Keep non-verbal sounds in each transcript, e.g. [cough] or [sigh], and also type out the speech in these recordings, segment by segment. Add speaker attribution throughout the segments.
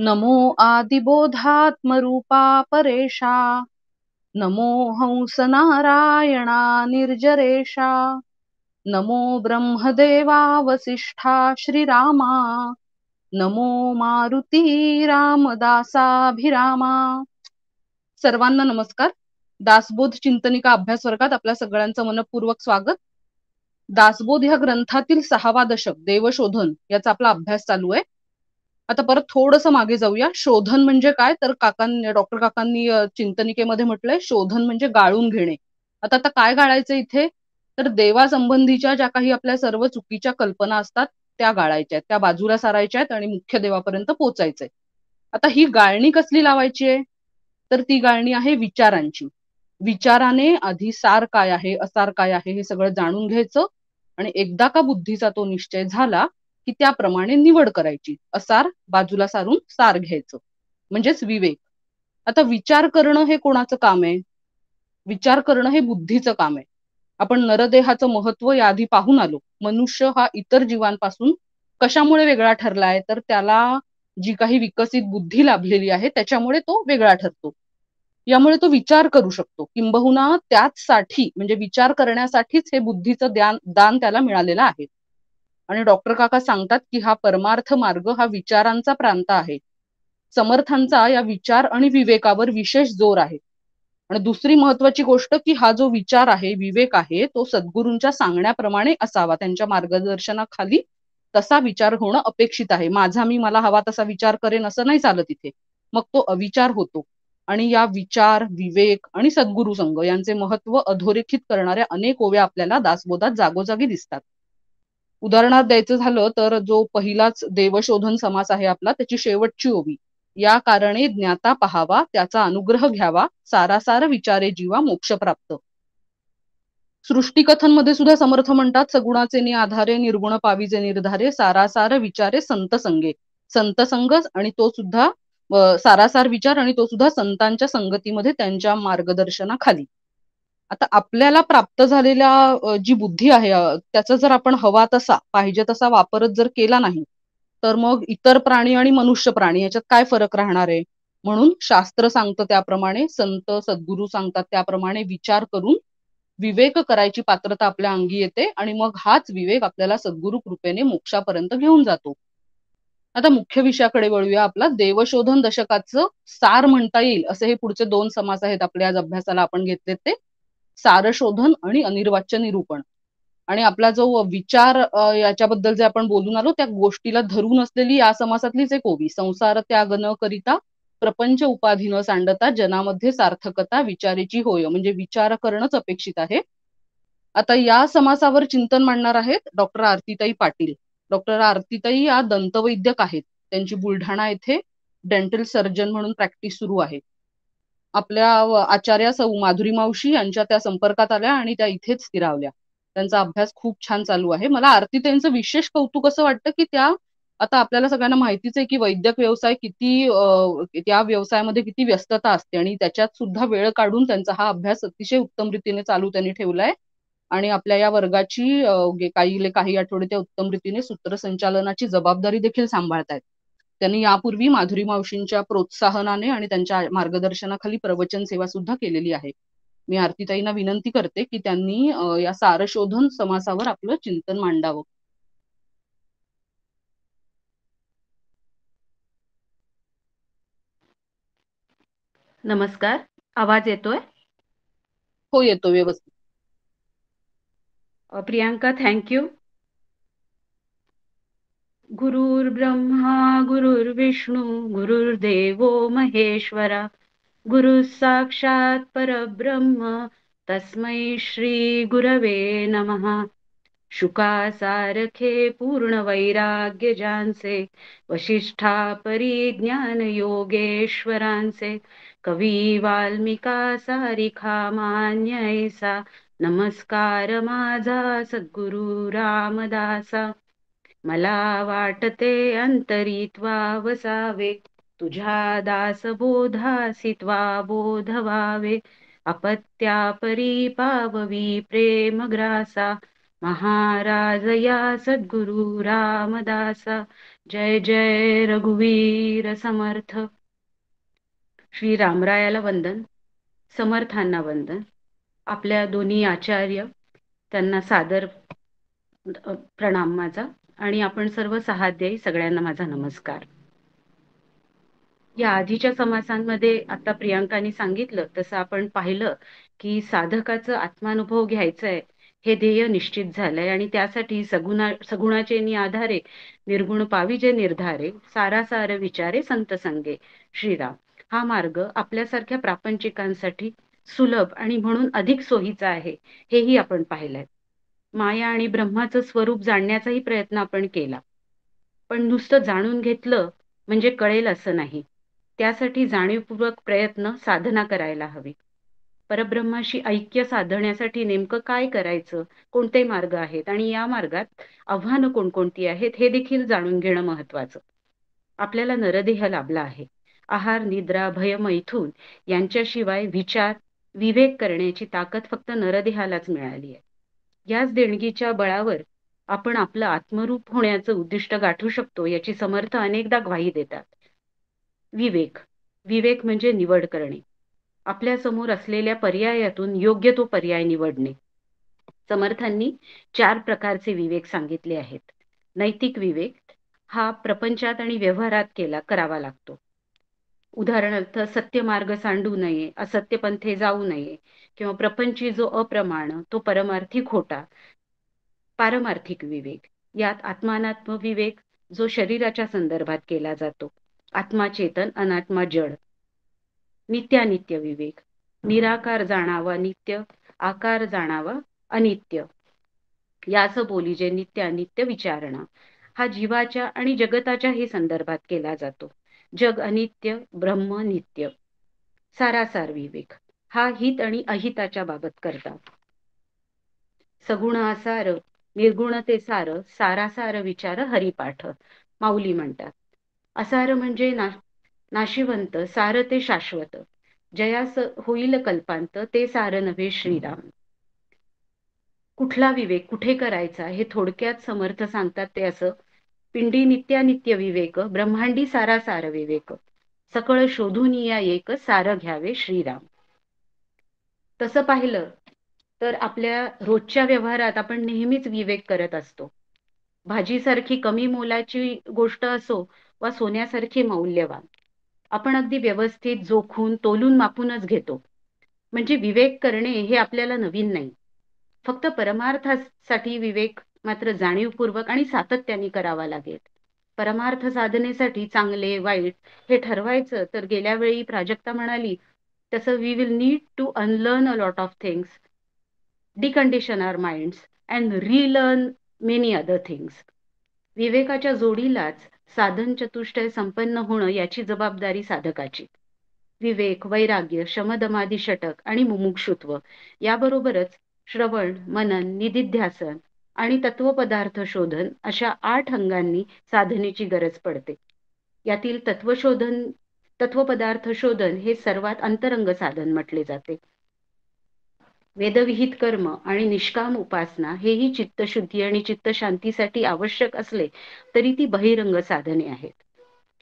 Speaker 1: नमो आदिबोधात्मरूपा परेशा। नमो हंसनारायणा निर्जरेशा। नमो ब्रह्मदेवा वसिष्ठा श्रीरामा। नमो मारुती रामदासाभिरामा। सर्वांना नमस्कार. दासबोध चिंतनिका अभ्यास वर्गात आपल्या सगळ्यांचं मनपूर्वक स्वागत. दासबोध ह्या ग्रंथातील सहावा दशक देवशोधन याचा आपला अभ्यास चालू आहे. आता परत थोडंसं मागे जाऊया. शोधन म्हणजे काय? तर काकांनी डॉक्टर काकांनी चिंतनिकेमध्ये म्हटलंय शोधन म्हणजे गाळून घेणे. आता आता काय गाळायचं इथे? तर देवासंबंधीच्या ज्या काही आपल्या सर्व चुकीच्या कल्पना असतात त्या गाळायच्या आहेत. त्या बाजूला सारायच्या आहेत आणि मुख्य देवापर्यंत पोचायचंय. आता ही गाळणी कसली लावायची आहे? तर ती गाळणी आहे विचारांची. विचाराने आधी सार काय आहे असार काय आहे हे सगळं जाणून घ्यायचं आणि एकदा का बुद्धीचा तो निश्चय झाला की त्याप्रमाणे निवड करायची. असार बाजूला सारून सार घ्यायचं. म्हणजेच विवेक. आता विचार करणं हे कोणाचं काम आहे? विचार करणं हे बुद्धीचं काम आहे. आपण नरदेहाचं महत्त्व याआधी पाहून आलो. मनुष्य हा इतर जीवांपासून कशामुळे वेगळा ठरलाय? तर त्याला जी काही विकसित बुद्धी लाभलेली आहे त्याच्यामुळे तो वेगळा ठरतो. यामुळे तो विचार करू शकतो. किंबहुना त्याचसाठी म्हणजे विचार करण्यासाठीच हे बुद्धीचं दान दान त्याला मिळालेलं आहे. आणि डॉक्टर काका सांगतात की हा परमार्थ मार्ग हा विचारांचा प्रांत आहे. समर्थांचा या विचार आणि विवेकावर विशेष जोर आहे. आणि दुसरी महत्वाची गोष्ट की हा जो विचार आहे विवेक आहे तो सद्गुरूंच्या सांगण्याप्रमाणे असावा. त्यांच्या मार्गदर्शनाखाली तसा विचार होणं अपेक्षित आहे. माझा मी मला हवा तसा विचार करेन असं नाही चालत तिथे मग तो अविचार होतो. आणि या विचार विवेक आणि सद्गुरु संघ यांचे महत्त्व अधोरेखित करणाऱ्या अनेक ओव्या आपल्याला दासबोधात जागोजागी दिसतात. उदाहरणार्थ द्यायचं झालं तर जो पहिलाच देवशोधन समास आहे आपला त्याची शेवटची ओवी. या कारणे ज्ञाता पहावा त्याचा अनुग्रह घ्यावा सारासार विचारे जीवा मोक्ष प्राप्त. सृष्टीकथनमध्ये सुद्धा समर्थ म्हणतात सगुणाचे नि आधारे निर्गुण पावीचे निर्धारे सारासार विचारे संत संगे. संत संग आणि तो सुद्धा सारासार विचार आणि तो सुद्धा संतांच्या संगतीमध्ये त्यांच्या मार्गदर्शनाखाली. आता आपल्याला प्राप्त झालेल्या जी बुद्धी आहे त्याचा जर आपण हवा तसा पाहिजे तसा वापरच जर केला नाही तर मग इतर प्राणी आणि मनुष्य प्राणी याच्यात काय फरक राहणार आहे? म्हणून शास्त्र सांगतं त्याप्रमाणे संत सद्गुरू सांगतात त्याप्रमाणे विचार करून विवेक करायची पात्रता आपल्या अंगी येते आणि मग हाच विवेक आपल्याला सद्गुरु कृपेने मोक्षापर्यंत घेऊन जातो. आता मुख्य विषयाकडे वळूया आपला देवशोधन दशकाचं सार म्हणता येईल असे हे पुढचे दोन समास आहेत आपल्या आज अभ्यासाला आपण घेतले ते. सारशोधन आणि अनिर्वाच्य निरूपण. आणि आपला जो विचार याच्याबद्दल जे आपण बोलून आलो त्या गोष्टीला धरून असलेली या समासातलीच एक ओवी संसार त्याग न करिता प्रपंच उपाधी न सांडता जनामध्ये सार्थकता विचारेची होय म्हणजे विचार करणंच अपेक्षित आहे. आता या समासावर चिंतन मांडणार आहेत डॉक्टर आरतीताई पाटील. डॉक्टर आरतीताई या दंतवैद्यक आहेत. त्यांची बुलढाणा येथे डेंटल सर्जन म्हणून प्रॅक्टिस सुरू आहे. आपल्या आचार्या सौ माधुरी मावशी यांच्या त्या संपर्कात आल्या आणि त्या इथेच स्थिरावल्या. त्यांचा अभ्यास खूप छान चालू आहे. मला आरतीताईंचं विशेष कौतुक असं वाटतं की त्या आता आपल्याला सगळ्यांना माहितीच आहे की वैद्यक व्यवसाय किती त्या व्यवसायामध्ये किती व्यस्तता असते आणि त्याच्यात सुद्धा वेळ काढून त्यांचा हा अभ्यास अतिशय उत्तम रीतीने चालू त्यांनी ठेवलाय. आणि आपल्या या वर्गाची काही काही आठवडे त्या उत्तम रीतीने सूत्रसंचालनाची जबाबदारी देखील सांभाळतायत. त्यांनी यापूर्वी माधुरी मावशींच्या प्रोत्साहनाने आणि त्यांच्या मार्गदर्शनाखाली प्रवचन सेवा सुद्धा केलेली आहे. मी आरतीताईंना विनंती करते की त्यांनी या सारशोधन समासावर आपलं चिंतन मांडावं.
Speaker 2: नमस्कार. आवाज येतोय?
Speaker 1: हो येतो व्यवस्थित.
Speaker 2: Priyanka thank you. गुरुर्ब्रह्मा गुरुर्विष्णू गुरुर्देवो महेश्वरा. गुरु साक्षात परब्रह्म तस्मै श्री गुरवे नमः. शुकासारखे पूर्ण वैराग्य जानसे वशिष्ठा परिज्ञान योगेश्वरांचे कवी वाल्मिका सारिखा मान्य ऐसा नमस्कार माझा सद्गुरु रामदासा. मला वाटते अंतरित्वा वसावे तुझ्या दास बोधासित्वा बोध व्हावे अपत्या परी पाववी प्रेम ग्रासा महाराज या सद्गुरु रामदासा. जय जय रघुवीर समर्थ. श्री रामरायाला वंदन. समर्थांना वंदन. आपल्या दोन्ही आचार्य त्यांना सादर प्रणाम माझा. आणि आपण सर्व सहाध्यायी सगळ्यांना माझा नमस्कार. या आधीच्या समासांमध्ये आता प्रियांकाने सांगितलं तसं आपण पाहिलं की साधकाचं आत्मानुभव घ्यायचंय हे ध्येय निश्चित झालंय आणि त्यासाठी सगुणा सगुणाचे आधारे निर्गुण पाविजे निर्धारे सारासार विचारे संत संगे श्रीराम. हा मार्ग आपल्यासारख्या प्रापंचिकांसाठी सुलभ आणि म्हणून अधिक सोयीचा आहे हेही आपण पाहिलंय. माया आणि ब्रह्माचं स्वरूप जाणण्याचाही प्रयत्न आपण केला. पण नुसतं जाणून घेतलं म्हणजे कळेल असं नाही. त्यासाठी जाणीवपूर्वक प्रयत्न साधना करायला हवी. परब्रह्माशी ऐक्य साधण्यासाठी नेमकं काय करायचं? कोणते मार्ग आहेत? आणि या मार्गात आव्हानं कोणकोणती आहेत? हे देखील जाणून घेणं महत्वाचं आपल्याला नरदेह लाभला आहे. आहार निद्रा भय मैथून यांच्याशिवाय विचार विवेक करण्याची ताकद फक्त नरदेहालाच मिळाली आहे. याच देणगीच्या बळावर आपण आपलं आत्मरूप होण्याचं उद्दिष्ट गाठू शकतो याची समर्थ अनेकदा ग्वाही देतात. विवेक. विवेक म्हणजे निवड करणे. आपल्यासमोर असलेल्या पर्यायातून योग्य तो पर्याय निवडणे. समर्थांनी चार प्रकारचे विवेक सांगितले आहेत. नैतिक विवेक हा प्रपंचात आणि व्यवहारात केला करावा लागतो. उदाहरणार्थ सत्य मार्ग सांडू नये असत्य पंथे जाऊ नये किंवा प्रपंची जो अप्रमाण तो परमार्थी खोटा पारमार्थिक विवेक. यात आत्मानात्म विवेक जो शरीराच्या संदर्भात केला जातो. आत्मा चेतन अनात्मा जड. नित्यानित्य विवेक. निराकार जाणावा नित्य आकार जाणावा अनित्य. याच बोली जे नित्य विचारणा. हा जीवाच्या आणि जगताच्या हे संदर्भात केला जातो. जग अनित्य ब्रह्म नित्य. सारासार विवेक. हा हित आणि अहिताच्या बाबत करतात. सगुण आसार निर्गुण ते सार सारासार विचार हरिपाठ. माऊली म्हणतात. असार म्हणजे ना नाशिवंत सार ते शाश्वत. जयास होईल कल्पांत ते सार नव्हे श्रीराम. कुठला विवेक कुठे करायचा हे थोडक्यात समर्थ सांगतात ते असं पिंडी नित्यानित्य विवेक ब्रह्मांडी सारा सार विवेक. सकळ शोधून या एक सार घ्यावे श्रीराम. तसं पाहिलं तर आपल्या रोजच्या व्यवहारात आपण नेहमीच विवेक करत असतो. भाजीसारखी कमी मोलाची गोष्ट असो वा सोन्यासारखी मौल्यवान आपण अगदी व्यवस्थित जोखून तोलून मापूनच घेतो. म्हणजे विवेक करणे हे आपल्याला नवीन नाही. फक्त परमार्थासाठी विवेक मात्र जाणीवपूर्वक आणि सातत्याने करावा लागेल. परमार्थ साधनेसाठी चांगले वाईट हे ठरवायचं तर गेल्या वेळी प्राजक्ता म्हणाली तसं we will need to unlearn a lot of things decondition our minds and relearn many other things विवेकाच्या जोडीलाच साधन चतुष्टय संपन्न होणं याची जबाबदारी साधकाची. विवेक वैराग्य शमदमादी षटक आणि मुमुक्षुत्व याबरोबरच श्रवण मनन निधिध्यासन आणि तत्वपदार्थ शोधन अशा आठ अंगांनी साधनेची गरज पडते. यातील तत्वशोधन तत्वपदार्थ शोधन हे सर्वात अंतरंग साधन म्हटले जाते. वेदविहित कर्म आणि निष्काम उपासना हेही चित्तशुद्धी आणि चित्तशांतीसाठी आवश्यक असले तरी ती बहिरंग साधने आहेत.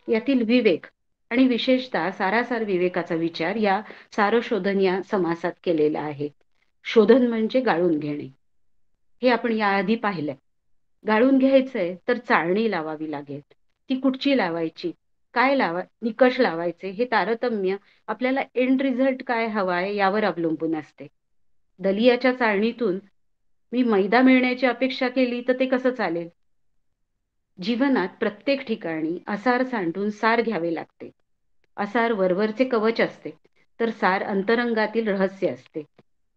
Speaker 2: यातील विवेक आणि विशेषतः सारासार विवेकाचा विचार या सारशोधन या समासात केलेला आहे. शोधन म्हणजे गाळून घेणे. हे आपण याआधी पाहिलंय. गाळून घ्यायचंय तर चाळणी लावावी लागेल. ती कुठची लावायची? काय लावा निकष लावायचे? हे तारतम्य आपल्याला एंड रिझल्ट काय हवाय यावर अवलंबून असते. दलियाच्या चाळणीतून मी मैदा मिळण्याची अपेक्षा केली तर ते कसं चालेल? जीवनात प्रत्येक ठिकाणी असार सांडून सार घ्यावे लागते. असार वरवरचे कवच असते तर सार अंतरंगातील रहस्य असते.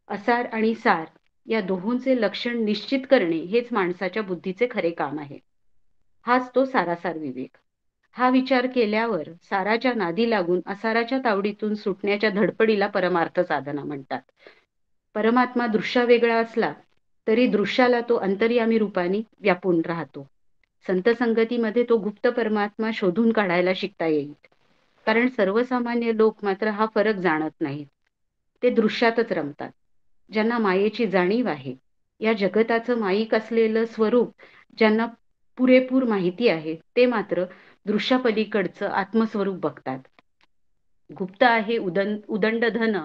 Speaker 2: असार आणि सार या दोहोंचे लक्षण निश्चित करणे हेच माणसाच्या बुद्धीचे खरे काम आहे. हाच तो सारासार विवेक. हा विचार केल्यावर साराच्या नादी लागून असाराच्या तावडीतून सुटण्याच्या धडपडीला परमार्थ साधना म्हणतात. परमात्मा दृश्या वेगळा असला तरी दृश्याला तो अंतर्यामी रूपाने व्यापून राहतो. संत संगतीमध्ये तो गुप्त परमात्मा शोधून काढायला शिकता येईल. कारण सर्वसामान्य लोक मात्र हा फरक जाणत नाहीत. ते दृश्यातच रमतात. ज्यांना मायेची जाणीव आहे. या जगताचं माईक असलेलं स्वरूप ज्यांना पुरेपूर माहिती आहे ते मात्र दृश्यापलीकडचं आत्मस्वरूप बघतात. गुप्त आहे उदं उदंड धन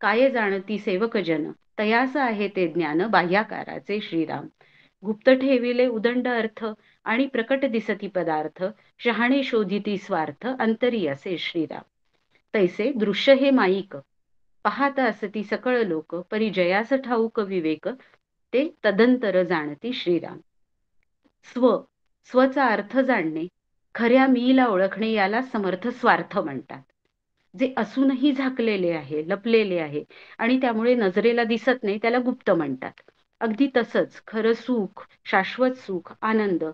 Speaker 2: काय जाणती सेवक जन तयास आहे ते ज्ञान बाह्याकाराचे श्रीराम. गुप्त ठेविले उदंड अर्थ आणि प्रकट दिसती पदार्थ शहाणे शोधिती स्वार्थ अंतरी असे श्रीराम. तैसे दृश्य हे माईक पाहत असती सकळ लोक परिजयास ठाऊक विवेक ते तदंतर जाणती श्रीराम. स्व स्वचा अर्थ जाणणे खऱ्या मीला ओळखणे याला समर्थ स्वार्थ म्हणतात. जे असूनही झाकलेले आहे लपलेले आहे आणि त्यामुळे नजरेला दिसत नाही त्याला गुप्त म्हणतात. अगदी तसंच खरं सुख शाश्वत सुख आनंद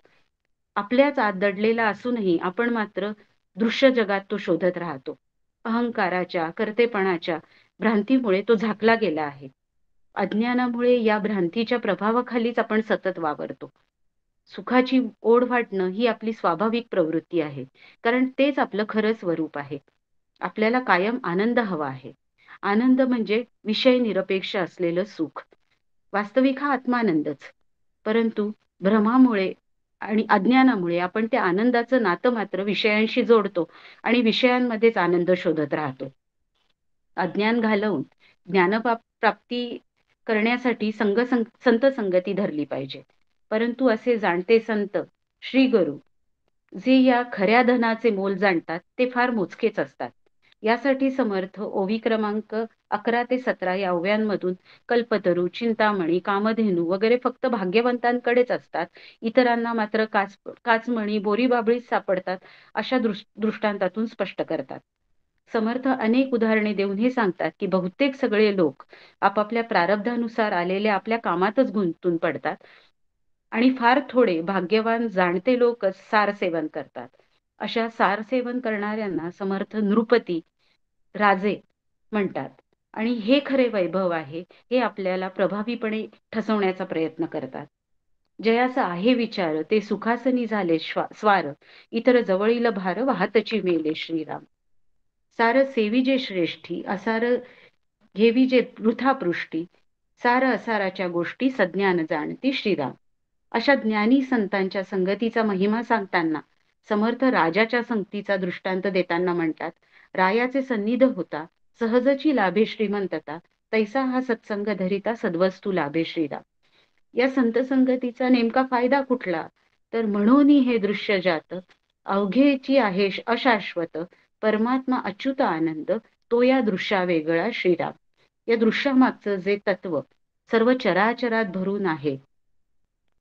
Speaker 2: आपल्याच आत दडलेला असूनही आपण मात्र दृश्य जगात तो शोधत राहतो. अहंकाराच्या कर्तेपणाच्या भ्रांतीमुळे तो झाकला गेला आहे. अज्ञानामुळे या भ्रांतीच्या प्रभावाखालीच आपण सतत वावरतो. सुखाची ओढ वाटणं ही आपली स्वाभाविक प्रवृत्ती आहे. कारण तेच आपलं खरं स्वरूप आहे. आपल्याला कायम आनंद हवा आहे. आनंद म्हणजे विषय निरपेक्ष असलेलं सुख. वास्तविक हा आत्मानंदच. परंतु भ्रमामुळे आणि अज्ञानामुळे आपण त्या आनंदाचं नातं मात्र विषयांशी जोडतो आणि विषयांमध्येच आनंद शोधत राहतो. अज्ञान घालवून ज्ञानप्राप्ती करण्यासाठी संग संत संगती धरली पाहिजे. परंतु असे जाणते संत श्री गुरु जे या खऱ्या धनाचे मोल जाणतात ते फार मोजकेच असतात. यासाठी समर्थ ओवी क्रमांक अकरा ते सतरा या ओव्यांमधून कल्पतरू चिंतामणी कामधेनू वगैरे फक्त भाग्यवंतांकडेच असतात. इतरांना मात्र काच काचमणी बोरीबाबळीच सापडतात अशा दृष्टांतातून स्पष्ट करतात. समर्थ अनेक उदाहरणे देऊन हे सांगतात की बहुतेक सगळे लोक आपापल्या प्रारब्धानुसार आलेल्या आपल्या कामातच गुंतून पडतात आणि फार थोडे भाग्यवान जाणते लोक सार सेवन करतात. अशा सार सेवन करणाऱ्यांना समर्थ नृपती राजे म्हणतात. आणि हे खरे वैभव आहे हे आपल्याला प्रभावीपणे ठसवण्याचा प्रयत्न करतात. जयाचा आहे विचार ते सुखासनी झाले स्वार. इतर जवळील भार वाहतची मेले श्रीराम. सार सेवी जे श्रेष्ठी असार घेवी जे वृथापृष्टी सार असाराच्या गोष्टी सज्ञान जाणती श्रीराम. अशा ज्ञानी संतांच्या संगतीचा महिमा सांगताना समर्थ राजाच्या संगतीचा दृष्टांत देताना म्हणतात रायाचे सन्निध होता सहजची लाभे श्रीमंतता तैसा हा सत्संग धरिता सद्वस्तू लाभे श्रीराम. या संत संगतीचा नेमका फायदा कुठला? तर म्हणून हे दृश्य जात अवघेची आहे अशाश्वत परमात्मा अच्युत आनंद तो या दृश्या वेगळा श्रीराम. या दृश्यामागचं जे तत्व सर्व चराचरात भरून आहे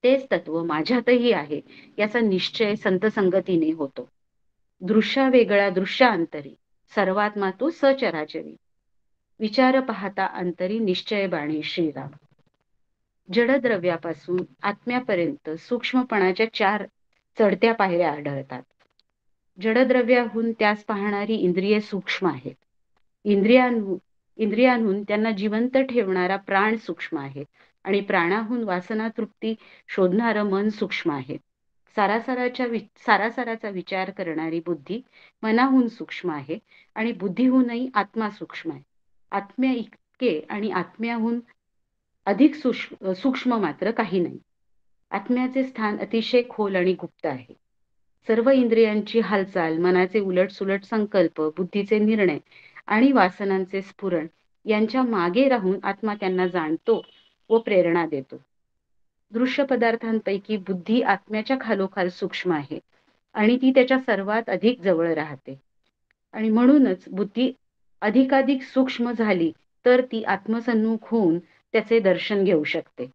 Speaker 2: तेच तत्व माझ्यातही आहे याचा निश्चय संत संगतीने होतो. दृश्या वेगळा दृश्यांतरी सर्वात्मा तो सचराचरी. विचार पाहता अंतरी निश्चय बाणी श्रीराम. जडद्रव्यापासून आत्म्यापर्यंत सूक्ष्मपणाच्या चार चढत्या पायऱ्या आढळतात. जडद्रव्याहून त्यास पाहणारी इंद्रिय सूक्ष्म आहेत. इंद्रियांहून इंद्रियांहून त्यांना जिवंत ठेवणारा प्राण सूक्ष्म आहे आणि प्राणाहून वासना तृप्ती शोधणारं मन सूक्ष्म आहे. सारासाराच्या वि सारासाराचा विचार करणारी बुद्धी मनाहून सूक्ष्म आहे आणि बुद्धीहूनही आत्मा सूक्ष्म आहे. आत्म्या इतके आणि आत्म्याहून अधिक सूक्ष्म मात्र काही नाही. आत्म्याचे स्थान अतिशय खोल आणि गुप्त आहे. सर्व इंद्रियांची हालचाल मनाचे उलट सुलट संकल्प बुद्धीचे निर्णय आणि वासनांचे स्फुरण यांच्या मागे राहून आत्मा त्यांना जाणतो व प्रेरणा देतो. दृश्य पदार्थांपैकी बुद्धी आत्म्याच्या खालोखाल सूक्ष्म आहे आणि ती त्याच्या सर्वात अधिक जवळ राहते. आणि म्हणूनच बुद्धी अधिकाधिक सूक्ष्म झाली तर ती आत्मसन्मुख होऊन त्याचे दर्शन घेऊ शकते.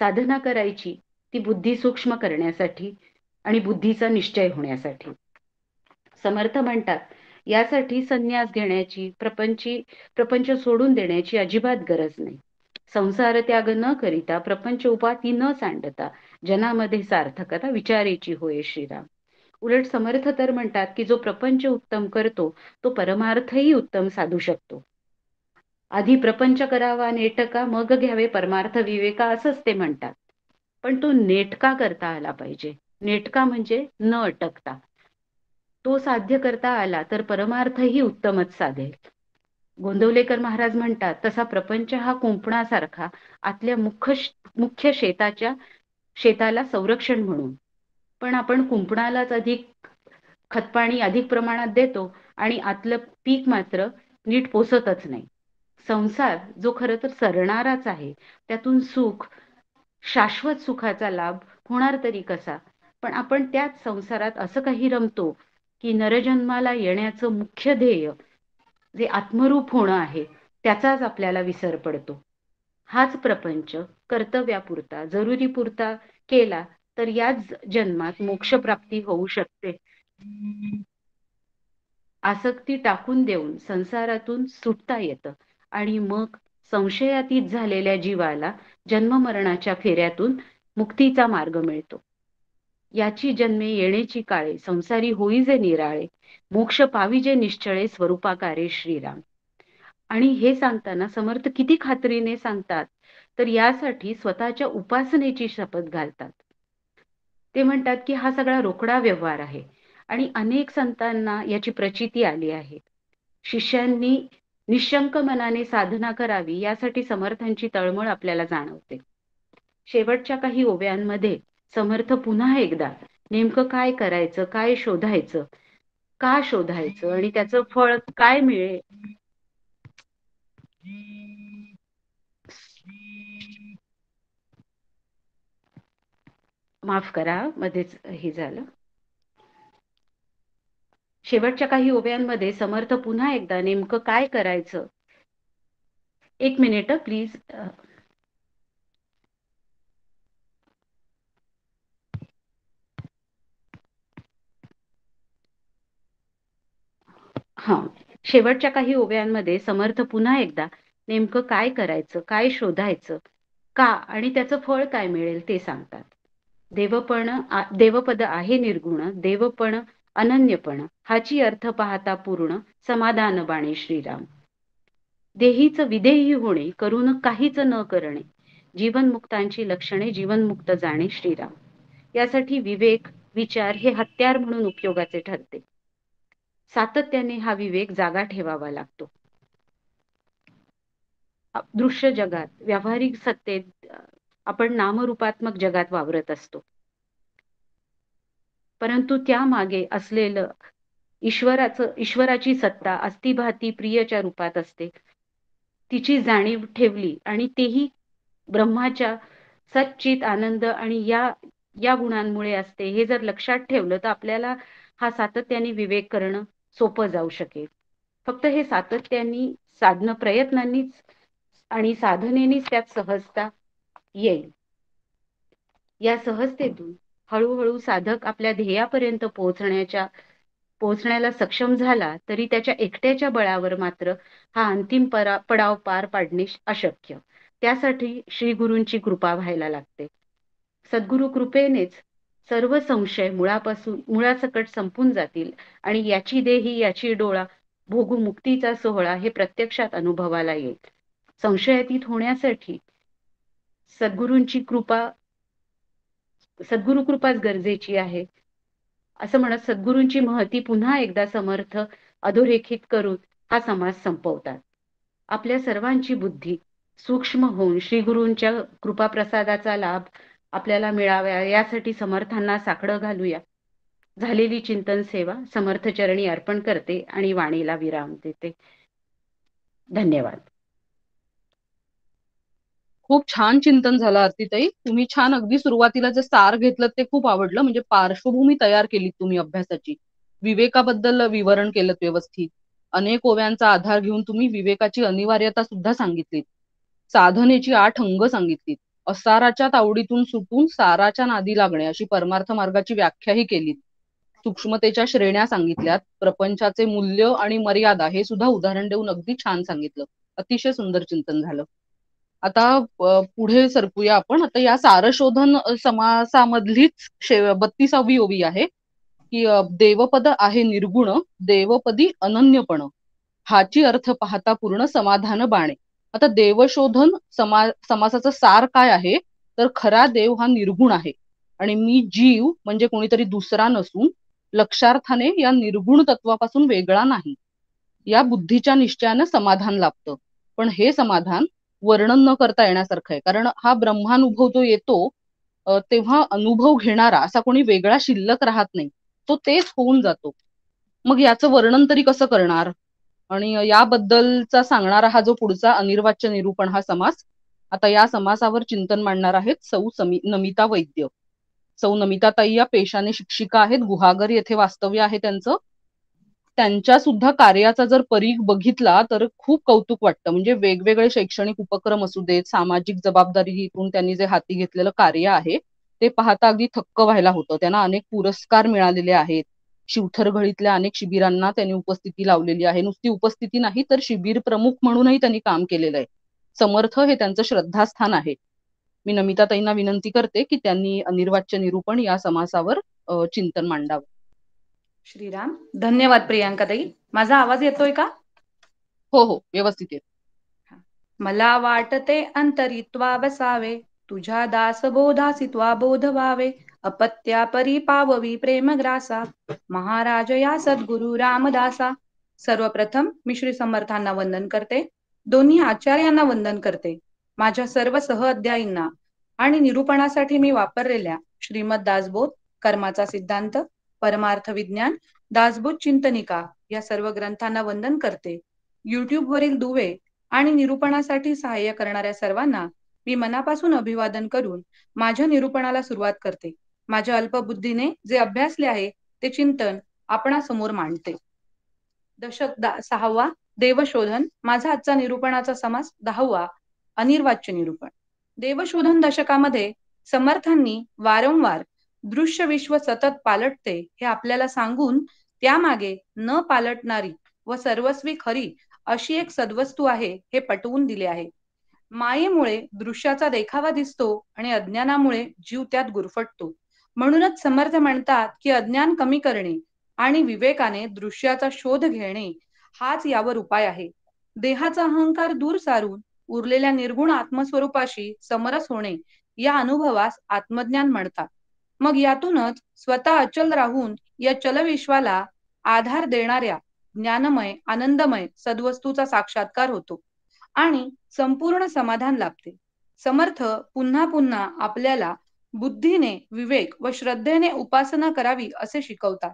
Speaker 2: साधना करायची ती बुद्धी सूक्ष्म करण्यासाठी आणि बुद्धीचा निश्चय होण्यासाठी. समर्थ म्हणतात यासाठी संन्यास घेण्याची प्रपंची प्रपंच सोडून देण्याची अजिबात गरज नाही. संसार त्याग न करिता प्रपंच उपाती न सांडता जनामध्ये सार्थकता विचारेची होय श्रीराम. उलट समर्थ तर म्हणतात की जो प्रपंच उत्तम करतो तो परमार्थही उत्तम साधू शकतो. आधी प्रपंच करावा नेटका मग घ्यावे परमार्थ विवेका असंच ते म्हणतात. पण तो नेटका करता आला पाहिजे? नेटका म्हणजे न अटकता. तो साध्य करता आला तर परमार्थही उत्तमच साधेल. गोंदवलेकर महाराज म्हणतात तसा प्रपंच हा कुंपणासारखा आतल्या मुख्य मुख्य शेताच्या शेताला संरक्षण म्हणून. पण आपण कुंपणालाच अधिक खतपाणी अधिक प्रमाणात देतो आणि आतलं पीक मात्र नीट पोसतच नाही. संसार जो खर तर सरणाराच आहे त्यातून सुख शाश्वत सुखाचा लाभ होणार तरी कसा? पण आपण त्याच संसारात असं काही रमतो की नरजन्माला येण्याचं मुख्य ध्येय जे आत्मरूप होणं आहे त्याचाच आपल्याला विसर पडतो. हाच प्रपंच कर्तव्यापुरता जरुरीपुरता केला तर याच जन्मात मोक्षप्राप्ती होऊ शकते. आसक्ती टाकून देऊन संसारातून सुटता येतं आणि मग संशयातीत झालेल्या जीवाला जन्ममरणाच्या फेऱ्यातून मुक्तीचा मार्ग मिळतो. याची जन्मे येण्याची काळे संसारी होई जे निराळे मोक्ष पावी जे निश्चळे स्वरूपाकारे श्रीराम. आणि हे सांगताना समर्थ किती खात्रीने सांगतात तर यासाठी स्वतःच्या उपासनेची शपथ घालतात. ते म्हणतात की हा सगळा रोकडा व्यवहार आहे आणि अनेक संतांना याची प्रचिती आली आहे. शिष्यांनी निशंक मनाने साधना करावी यासाठी समर्थांची तळमळ आपल्याला जाणवते. शेवटच्या काही ओव्यांमध्ये समर्थ पुन्हा एकदा नेमकं काय करायचं काय शोधायचं का शोधायचं आणि त्याचं फळ काय मिळेल? माफ करा मध्येच हे झालं. शेवटच्या काही ओव्यांमध्ये समर्थ पुन्हा एकदा नेमकं काय करायचं? एक मिनिट प्लीज हा. शेवटच्या काही ओव्यांमध्ये समर्थ पुन्हा एकदा नेमकं काय करायचं काय शोधायचं का आणि त्याचं फळ काय मिळेल ते सांगतात. देवपण देवपद आहे निर्गुण देवपण अनन्यपण हाची अर्थ पाहता पूर्ण समाधान बाणे श्रीराम. देहीच विदेही होणे करून काहीच न करणे जीवनमुक्तांची लक्षणे जीवनमुक्त जाणे श्रीराम. यासाठी विवेक विचार हे हत्यार म्हणून उपयोगाचे ठरते. सातत्याने हा विवेक जागा ठेवावा लागतो. दृश्य जगात व्यावहारिक सत्तेत आपण नामरूपात्मक जगात वावरत असतो. परंतु त्यामागे असलेलं ईश्वराचं ईश्वराची सत्ता अस्थिभाती प्रियच्या रूपात असते. तिची जाणीव ठेवली आणि तेही ब्रह्माच्या सच्चित आनंद आणि या या गुणांमुळे असते. हे जर लक्षात ठेवलं तर आपल्याला हा सातत्याने विवेक करणं सोपं जाऊ शकेल. फक्त हे सातत्याने साधनं प्रयत्नांनीच आणि साधनेनीच त्यात सहजता येईल. या सहजतेतून हळूहळू साधक आपल्या ध्येयापर्यंत पोहोचण्याच्या पोहोचण्याला सक्षम झाला तरी त्याच्या एकट्याच्या बळावर मात्र हा अंतिम परा पडाव पार पाडणे अशक्य. त्यासाठी श्री गुरूंची कृपा व्हायला लागते. सद्गुरु कृपेनेच सर्व संशय मुळापासून मुळासकट संपून जातील आणि याची देही याची डोळा भोगू मुक्तीचा सोहळा हे प्रत्यक्षात अनुभवाला येईल. संशयातीत होण्यासाठी सद्गुरूंची कृपा सद्गुरु कृपाच गरजेची आहे. असं म्हणत सद्गुरूंची महती पुन्हा एकदा समर्थ अधोरेखित करून हा समाज संपवतात. आपल्या सर्वांची बुद्धी सूक्ष्म होऊन श्रीगुरूंच्या कृपाप्रसादाचा लाभ आपल्याला मिळाव्या. यासाठी समर्थांना साकडं घालूया. झालेली चिंतन सेवा समर्थचरणी अर्पण करते आणि वाणीला विराम देते. धन्यवाद.
Speaker 1: खूप छान चिंतन झालं आरतीताई. तुम्ही छान अगदी सुरुवातीला जे सार घेतलं ते खूप आवडलं. म्हणजे पार्श्वभूमी तयार केली तुम्ही अभ्यासाची. विवेकाबद्दल विवरण केलं व्यवस्थित. अनेक ओव्यांचा आधार घेऊन तुम्ही विवेकाची अनिवार्यता सुद्धा सांगितलीत. साधनेची आठ अंग सांगितलीत. असाराच्या तावडीतून सुटून साराच्या नादी लागणे अशी परमार्थ मार्गाची व्याख्याही केलीत सूक्ष्मतेच्या श्रेण्या सांगितल्यात प्रपंचाचे मूल्य आणि मर्यादा हे सुद्धा उदाहरण देऊन अगदी छान सांगितलं. अतिशय सुंदर चिंतन झालं. आता पुढे सरकूया आपण. आता या सारशोधन समासामधलीच बत्तीसावी ओवी आहे की देवपद आहे निर्गुण देवपदी अनन्यपण. हाची अर्थ पाहता पूर्ण समाधान बाणे. आता देवशोधन समा समासाचं सार काय आहे? तर खरा देव हा निर्गुण आहे. आणि मी जीव म्हणजे कोणीतरी दुसरा नसून लक्षार्थाने या निर्गुण तत्वापासून वेगळा नाही. या बुद्धीच्या निश्चयानं समाधान लाभतं. पण हे समाधान वर्णन न करता येण्यासारखं आहे. कारण हा ब्रह्मानुभव जो येतो तेव्हा अनुभव घेणारा असा कोणी वेगळा शिल्लक राहत नाही. तो तेच होऊन जातो. मग याचं वर्णन तरी कसं करणार? आणि याबद्दलचा सांगणारा हा जो पुढचा अनिर्वाच्य निरूपण हा समास आता या समासावर चिंतन मांडणार आहेत सौ समी नमिता वैद्य. सौ नमिताताई या पेशाने शिक्षिका आहेत गुहागर येथे वास्तव्य आहे त्यांचं. त्यांच्या सुद्धा कार्याचा जर परीघ बघितला तर खूप कौतुक वाटतं. म्हणजे वेगवेगळे शैक्षणिक उपक्रम असू देत सामाजिक जबाबदारीतून त्यांनी जे हाती घेतलेलं कार्य आहे ते पाहता अगदी थक्क व्हायला होतं. त्यांना अनेक पुरस्कार मिळालेले आहेत. शिवथर घळीतल्या अनेक शिबिरांना त्यांनी उपस्थिती लावलेली आहे. नुसती उपस्थिती नाही तर शिबिर प्रमुख म्हणूनही त्यांनी काम केलेलं आहे. समर्थ हे त्यांचं श्रद्धास्थान आहे. मी नमिताताईंना विनंती करते की त्यांनी अनिर्वाच्य निरूपण या समासावर चिंतन मांडावं.
Speaker 3: श्रीराम धन्यवाद प्रियांकाताई. माझा आवाज येतोय का?
Speaker 1: हो हो व्यवस्थित येत.
Speaker 3: मला वाटते अंतरित्वा बसावे. तुझ्या दासबोधासित्वा बोध व्हावे अपत्या परी पाववी प्रेमग्रासा. महाराज या सद्गुरु रामदासा. सर्वप्रथम मी श्री समर्थांना वंदन करते. दोन्ही आचार्यांना वंदन करते. माझ्या सर्व सह अध्यायींना आणि निरूपणासाठी मी वापरलेल्या श्रीमद दासबोध कर्माचा सिद्धांत परमार्थ विज्ञान दासबोध चिंतनिका या सर्व ग्रंथांना वंदन करते. युट्यूब वरील दुवे आणि निरूपणासाठी सहाय्य करणाऱ्या सर्वांना मी मनापासून अभिवादन करून माझ्या निरूपणाला सुरुवात करते. माझ्या अल्पबुद्धीने जे अभ्यासले आहे ते चिंतन आपणासमोर मांडते. दशक सहावा देवशोधन माझा आजचा निरूपणाचा समास दहावा अनिर्वाच्य निरूपण. देवशोधन दशकामध्ये समर्थांनी वारंवार दृश्य विश्व सतत पालटते हे आपल्याला सांगून त्यामागे न पालटणारी व सर्वस्वी खरी अशी एक सद्वस्तू आहे हे पटवून दिले आहे. मायेमुळे दृश्याचा देखावा दिसतो आणि अज्ञानामुळे जीव त्यात गुरफटतो. म्हणूनच समर्थ म्हणतात की अज्ञान कमी करणे आणि विवेकाने दृश्याचा शोध घेणे हाच यावर उपाय आहे. देहाचा अहंकार दूर सारून उरलेल्या निर्गुण आत्मस्वरूपाशी समरस होणे या अनुभवास आत्मज्ञान म्हणतात. मग यातूनच स्वतः अचल राहून या चलविश्वाला आधार देणाऱ्या ज्ञानमय आनंदमय सद्वस्तूचा साक्षात्कार होतो आणि संपूर्ण समाधान लाभते. समर्थ पुन्हा पुन्हा आपल्याला बुद्धीने विवेक व श्रद्धेने उपासना करावी असे शिकवतात.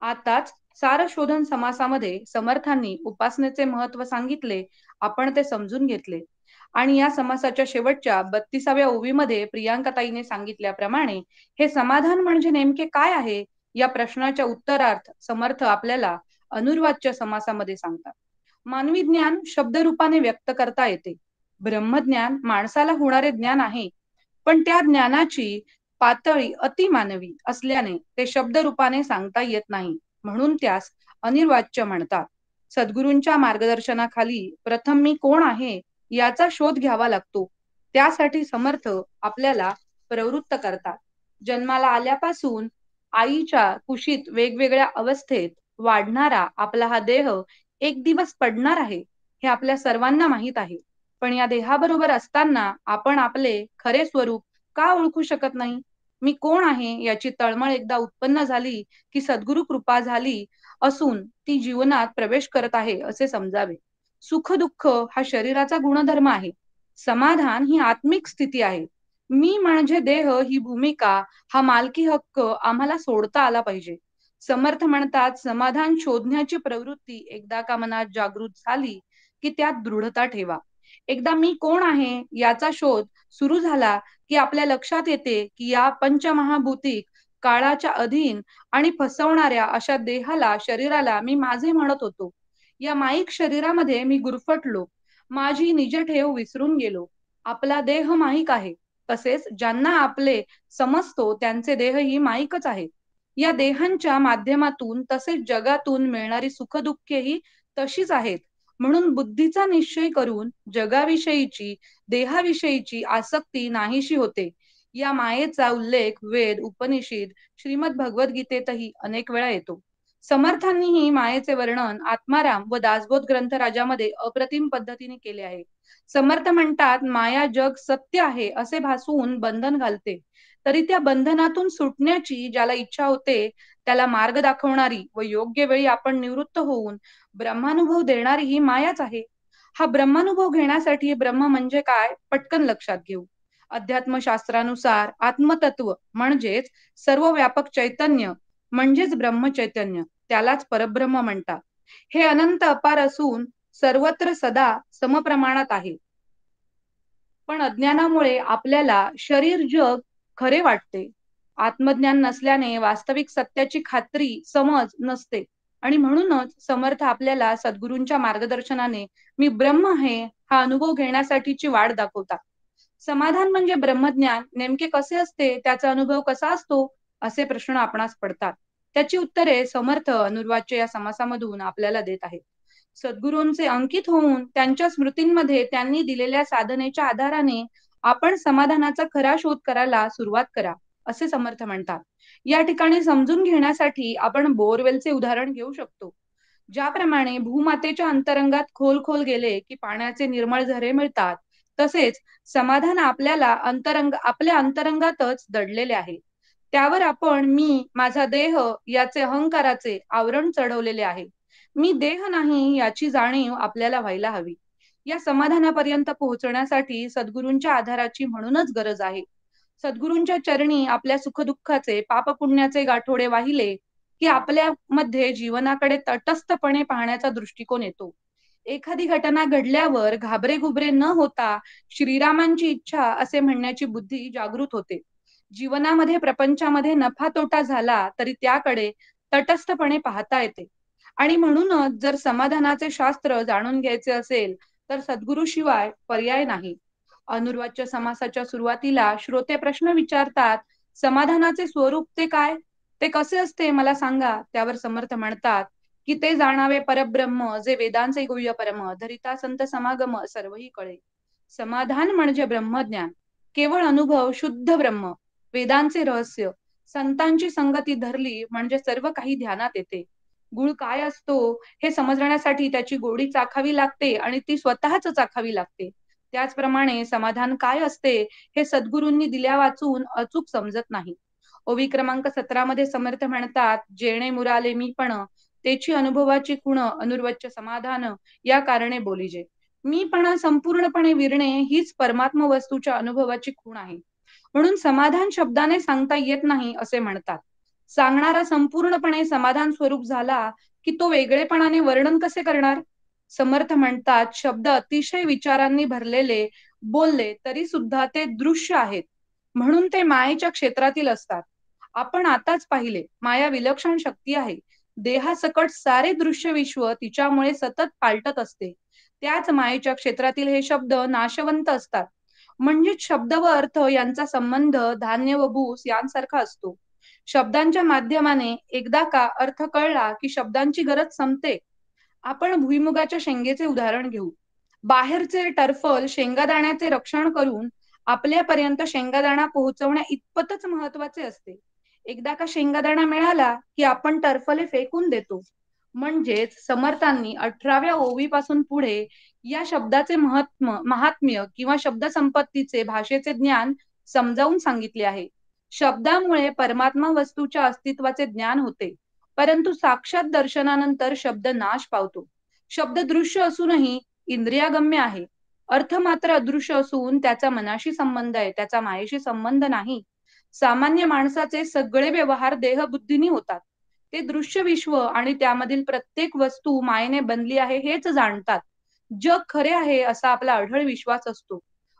Speaker 3: आताच सारशोधन समासामध्ये समर्थांनी उपासनेचे महत्त्व सांगितले आपण ते समजून घेतले. आणि या समासाच्या शेवटच्या बत्तीसाव्या ओवीमध्ये प्रियांकाताईने सांगितल्याप्रमाणे हे समाधान म्हणजे नेमके काय आहे? या प्रश्नाच्या उत्तरार्थ समर्थ आपल्याला अनुर्वादच्या समासामध्ये सांगतात. मानवी ज्ञान शब्दरूपाने व्यक्त करता येते. ब्रह्मज्ञान माणसाला होणारे ज्ञान आहे पण त्या ज्ञानाची पातळी अतिमानवी असल्याने ते शब्दरूपाने सांगता येत नाही. म्हणून त्यास अनिर्वाच्य म्हणतात. सद्गुरूंच्या मार्गदर्शनाखाली प्रथम मी कोण आहे याचा शोध घ्यावा लागतो. त्यासाठी समर्थ आपल्याला प्रवृत्त करतात. जन्माला आल्यापासून आईच्या कुशीत वेगवेगळ्या अवस्थेत वाढणारा आपला हा देह एक दिवस पडणार आहे हे आपल्या सर्वांना माहीत आहे. पण या देहाबरोबर असताना आपण आपले खरे स्वरूप का ओळखू शकत नाही? मी कोण आहे याची तळमळ एकदा उत्पन्न झाली की सद्गुरु कृपा झाली असून ती जीवनात प्रवेश करत आहे असे समजावे. सुख दुःख हा शरीराचा गुणधर्म आहे. समाधान ही आत्मिक स्थिती आहे. मी म्हणजे देह ही भूमिका हा मालकी हक्क आम्हाला सोडता आला पाहिजे. समर्थ म्हणतात समाधान शोधण्याची प्रवृत्ती एकदा का मनात जागृत झाली की त्यात दृढता ठेवा. एकदा मी कोण आहे याचा शोध सुरू झाला की आपल्या लक्षात येते की या पंचमहाभूतिक काळाच्या अधीन आणि फसवणाऱ्या अशा देहाला शरीराला मी माझे म्हणत होतो. या माईक शरीरामध्ये मी गुरफटलो. माझी निज ठेव विसरून गेलो. आपला देह माईक आहे. तसेच ज्यांना आपले समजतो त्यांचे देह ही माईकच आहेत या देहांच्या माध्यमातून तसेच जगातून मिळणारी सुखदुःखेही तशीच आहेत. म्हणून बुद्धीचा निश्चय करून जगाविषयीची देहाविषयीची आसक्ती नाहीशी होते. या मायेचा उल्लेख वेद उपनिषद श्रीमद भगवद्गीतेतही अनेक वेळा येतो. समर्थांनीही मायेचे वर्णन आत्माराम व दासबोध ग्रंथ राजामध्ये अप्रतिम पद्धतीने केले आहे. समर्थ म्हणतात माया जग सत्य आहे असे भासून बंधन घालते. तरी त्या बंधनातून सुटण्याची ज्याला इच्छा होते त्याला मार्ग दाखवणारी व योग्य वेळी आपण निवृत्त होऊन ब्रह्मानुभव देणारी ही मायाच आहे. हा ब्रह्मानुभव घेण्यासाठी ब्रह्म म्हणजे काय? पटकन लक्षात घेऊ. अध्यात्मशास्त्रानुसार आत्मतत्व म्हणजेच सर्व व्यापक चैतन्य म्हणजेच ब्रह्मचैतन्य त्यालाच परब्रह्म म्हणतात. हे अनंत अपार असून सर्वत्र सदा समप्रमाणात आहे. पण अज्ञानामुळे आपल्याला शरीर जग खरे वाटते. आत्मज्ञान नसल्याने वास्तविक सत्याची खात्री समज नसते. आणि म्हणूनच समर्थ आपल्याला सद्गुरूंच्या मार्गदर्शनाने मी ब्रह्म आहे हा अनुभव घेण्यासाठीची वाट दाखवतात. समाधान म्हणजे ब्रह्मज्ञान. नेमके कसे असते? त्याचा अनुभव कसा असतो? असे प्रश्न आपणास पडतात. त्याची उत्तरे समर्थ अनुर्वाच्य या समासामधून आपल्याला देत आहेत. सद्गुरूंचे अंकित होऊन त्यांच्या स्मृतींमध्ये त्यांनी दिलेल्या साधनेच्या आधाराने आपण समाधानाचा खरा शोध करायला सुरुवात करा. असे समर्थ म्हणतात. या ठिकाणी समजून घेण्यासाठी आपण बोरवेलचे उदाहरण घेऊ शकतो. ज्याप्रमाणे भूमातेच्या अंतरंगात खोल खोल गेले की पाण्याचे निर्मळ झरे मिळतात तसेच समाधान आपल्याला अंतरंग आपल्या अंतरंगातच दडलेले आहे. त्यावर आपण मी माझा देह याचे अहंकाराचे आवरण चढवलेले आहे. मी देह नाही याची जाणीव आपल्याला व्हायला हवी. या समाधानापर्यंत पोहोचण्यासाठी सद्गुरूंच्या आधाराची म्हणूनच गरज आहे. सद्गुरूंच्या चरणी आपल्या सुखदुःखाचे पापपुण्याचे गाठोडे वाहिले की आपल्यामध्ये जीवनाकडे तटस्थपणे पाहण्याचा दृष्टिकोन येतो. एखादी घटना घडल्यावर घाबरे घुबरे न होता श्रीरामांची इच्छा असे म्हणण्याची बुद्धी जागृत होते. जीवनामध्ये प्रपंचामध्ये नफा तोटा झाला तरी त्याकडे तटस्थपणे पाहता येते. आणि म्हणूनच जर समाधानाचे शास्त्र जाणून घ्यायचे असेल तर सद्गुरू शिवाय पर्याय नाही. अनुर्वाच्य समासाच्या सुरुवातीला श्रोते प्रश्न विचारतात समाधानाचे स्वरूप ते काय? ते कसे असते मला सांगा? त्यावर समर्थ म्हणतात की ते जाणावे परब्रह्म जे वेदांचे गुह्य परम धरिता संत समागम सर्वही कळे. समाधान म्हणजे ब्रह्मज्ञान. केवळ अनुभव शुद्ध ब्रह्म. वेदांचे रहस्य संतांची संगती धरली म्हणजे सर्व काही ध्यानात येते. गुळ काय असतो हे समजण्यासाठी त्याची गोडी चाखावी लागते आणि ती स्वतःच चाखावी लागते. त्याचप्रमाणे समाधान काय असते हे सद्गुरूंनी दिल्या वाचून अचूक समजत नाही. ओवी क्रमांक सतरामध्ये समर्थ म्हणतात जेणे मुराले मी पण त्याची अनुभवाची खुण अनुर्वच्च समाधान या कारणे बोलीजे मीपणा संपूर्णपणे विरणे हीच परमात्म वस्तूच्या अनुभवाची खूण आहे. म्हणून समाधान शब्दाने सांगता येत नाही असे म्हणतात. सांगणारा संपूर्णपणे समाधान स्वरूप झाला की तो वेगळेपणाने वर्णन कसे करणार? समर्थ म्हणतात शब्द अतिशय विचारांनी भरलेले बोलले तरी सुद्धा ते दृश्य आहेत. म्हणून ते मायेच्या क्षेत्रातील असतात. आपण आताच पाहिले माया विलक्षण शक्ती आहे. देहासकट सारे दृश्य विश्व तिच्यामुळे सतत पालटत असते. त्याच मायेच्या क्षेत्रातील हे शब्द नाशवंत असतात. म्हणजेच शब्द व अर्थ यांचा संबंध धान्य व भूस यांसारखा असतो. शब्दांच्या माध्यमाने एकदा का अर्थ कळला की शब्दांची गरज संपते. आपण भुईमुगाच्या शेंगेचे उदाहरण घेऊ. बाहेरचे टर्फल शेंगादाण्याचे रक्षण करून आपल्यापर्यंत शेंगादाणा पोहोचवण्या इतपतच महत्त्वाचे असते. एकदा का शेंगादाणा मिळाला की आपण टर्फले फेकून देतो. म्हणजेच समर्थांनी अठराव्या ओवीपासून पुढे या शब्दाचे महत्म महात्म्य किंवा शब्दसंपत्तीचे भाषेचे ज्ञान समजावून सांगितले आहे. शब्दामुळे परमात्मा वस्तूच्या अस्तित्वाचे ज्ञान होते. परंतु साक्षात दर्शनानंतर शब्द नाश पावतो. शब्द दृश्य असूनही इंद्रियागम्य आहे. अर्थ मात्र अदृश्य असून त्याचा मनाशी संबंध आहे त्याचा मायेशी संबंध नाही. सामान्य माणसाचे सगळे व्यवहार देहबुद्धीनी होतात. ते दृश्य विश्व आणि त्यामधील प्रत्येक वस्तू मायेने बनली आहे हेच जाणतात. जग खरे आहे असा आपला अढळ विश्वास असतो.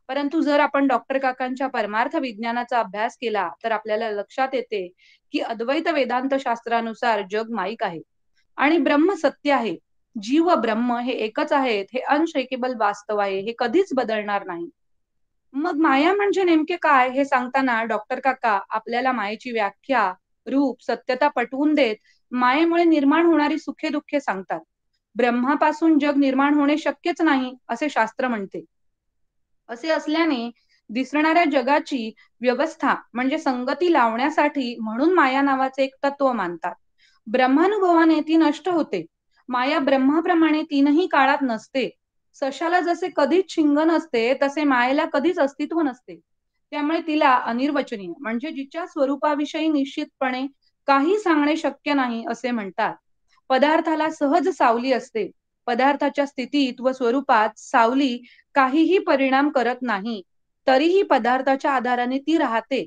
Speaker 3: परंतु जर आपण डॉक्टर काकांच्या परमार्थ विज्ञानाचा अभ्यास केला तर आपल्याला लक्षात येते की अद्वैत वेदांत शास्त्रानुसार जग माईक आहे आणि ब्रह्म सत्य आहे. जीव ब्रह्म हे एकच आहेत हे अनशेकेबल वास्तव आहे हे कधीच बदलणार नाही. मग माया म्हणजे नेमके काय? हे सांगताना डॉक्टर काका आपल्याला मायेची व्याख्या रूप सत्यता पटवून देत मायेमुळे निर्माण होणारी सुखे दुःखे सांगतात. ब्रह्मापासून जग निर्माण होणे शक्यच नाही असे शास्त्र म्हणते. असे असल्याने दिसणाऱ्या जगाची व्यवस्था म्हणजे संगती लावण्यासाठी म्हणून माया नावाचे एक तत्व मानतात. ब्रह्मानुभवाने ती नष्ट होते. माया ब्रह्माप्रमाणे तीनही काळात नसते. सशाला जसे कधीच शिंग नसते तसे मायेला कधीच अस्तित्व नसते. त्यामुळे तिला अनिर्वचनीय म्हणजे जिच्या स्वरूपाविषयी निश्चितपणे काही सांगणे शक्य नाही असे म्हणतात. पदार्थाला सहज सावली असते. पदार्थाच्या स्थितीत व स्वरूपात सावली काहीही परिणाम करत नाही तरीही पदार्थाच्या आधाराने ती राहते.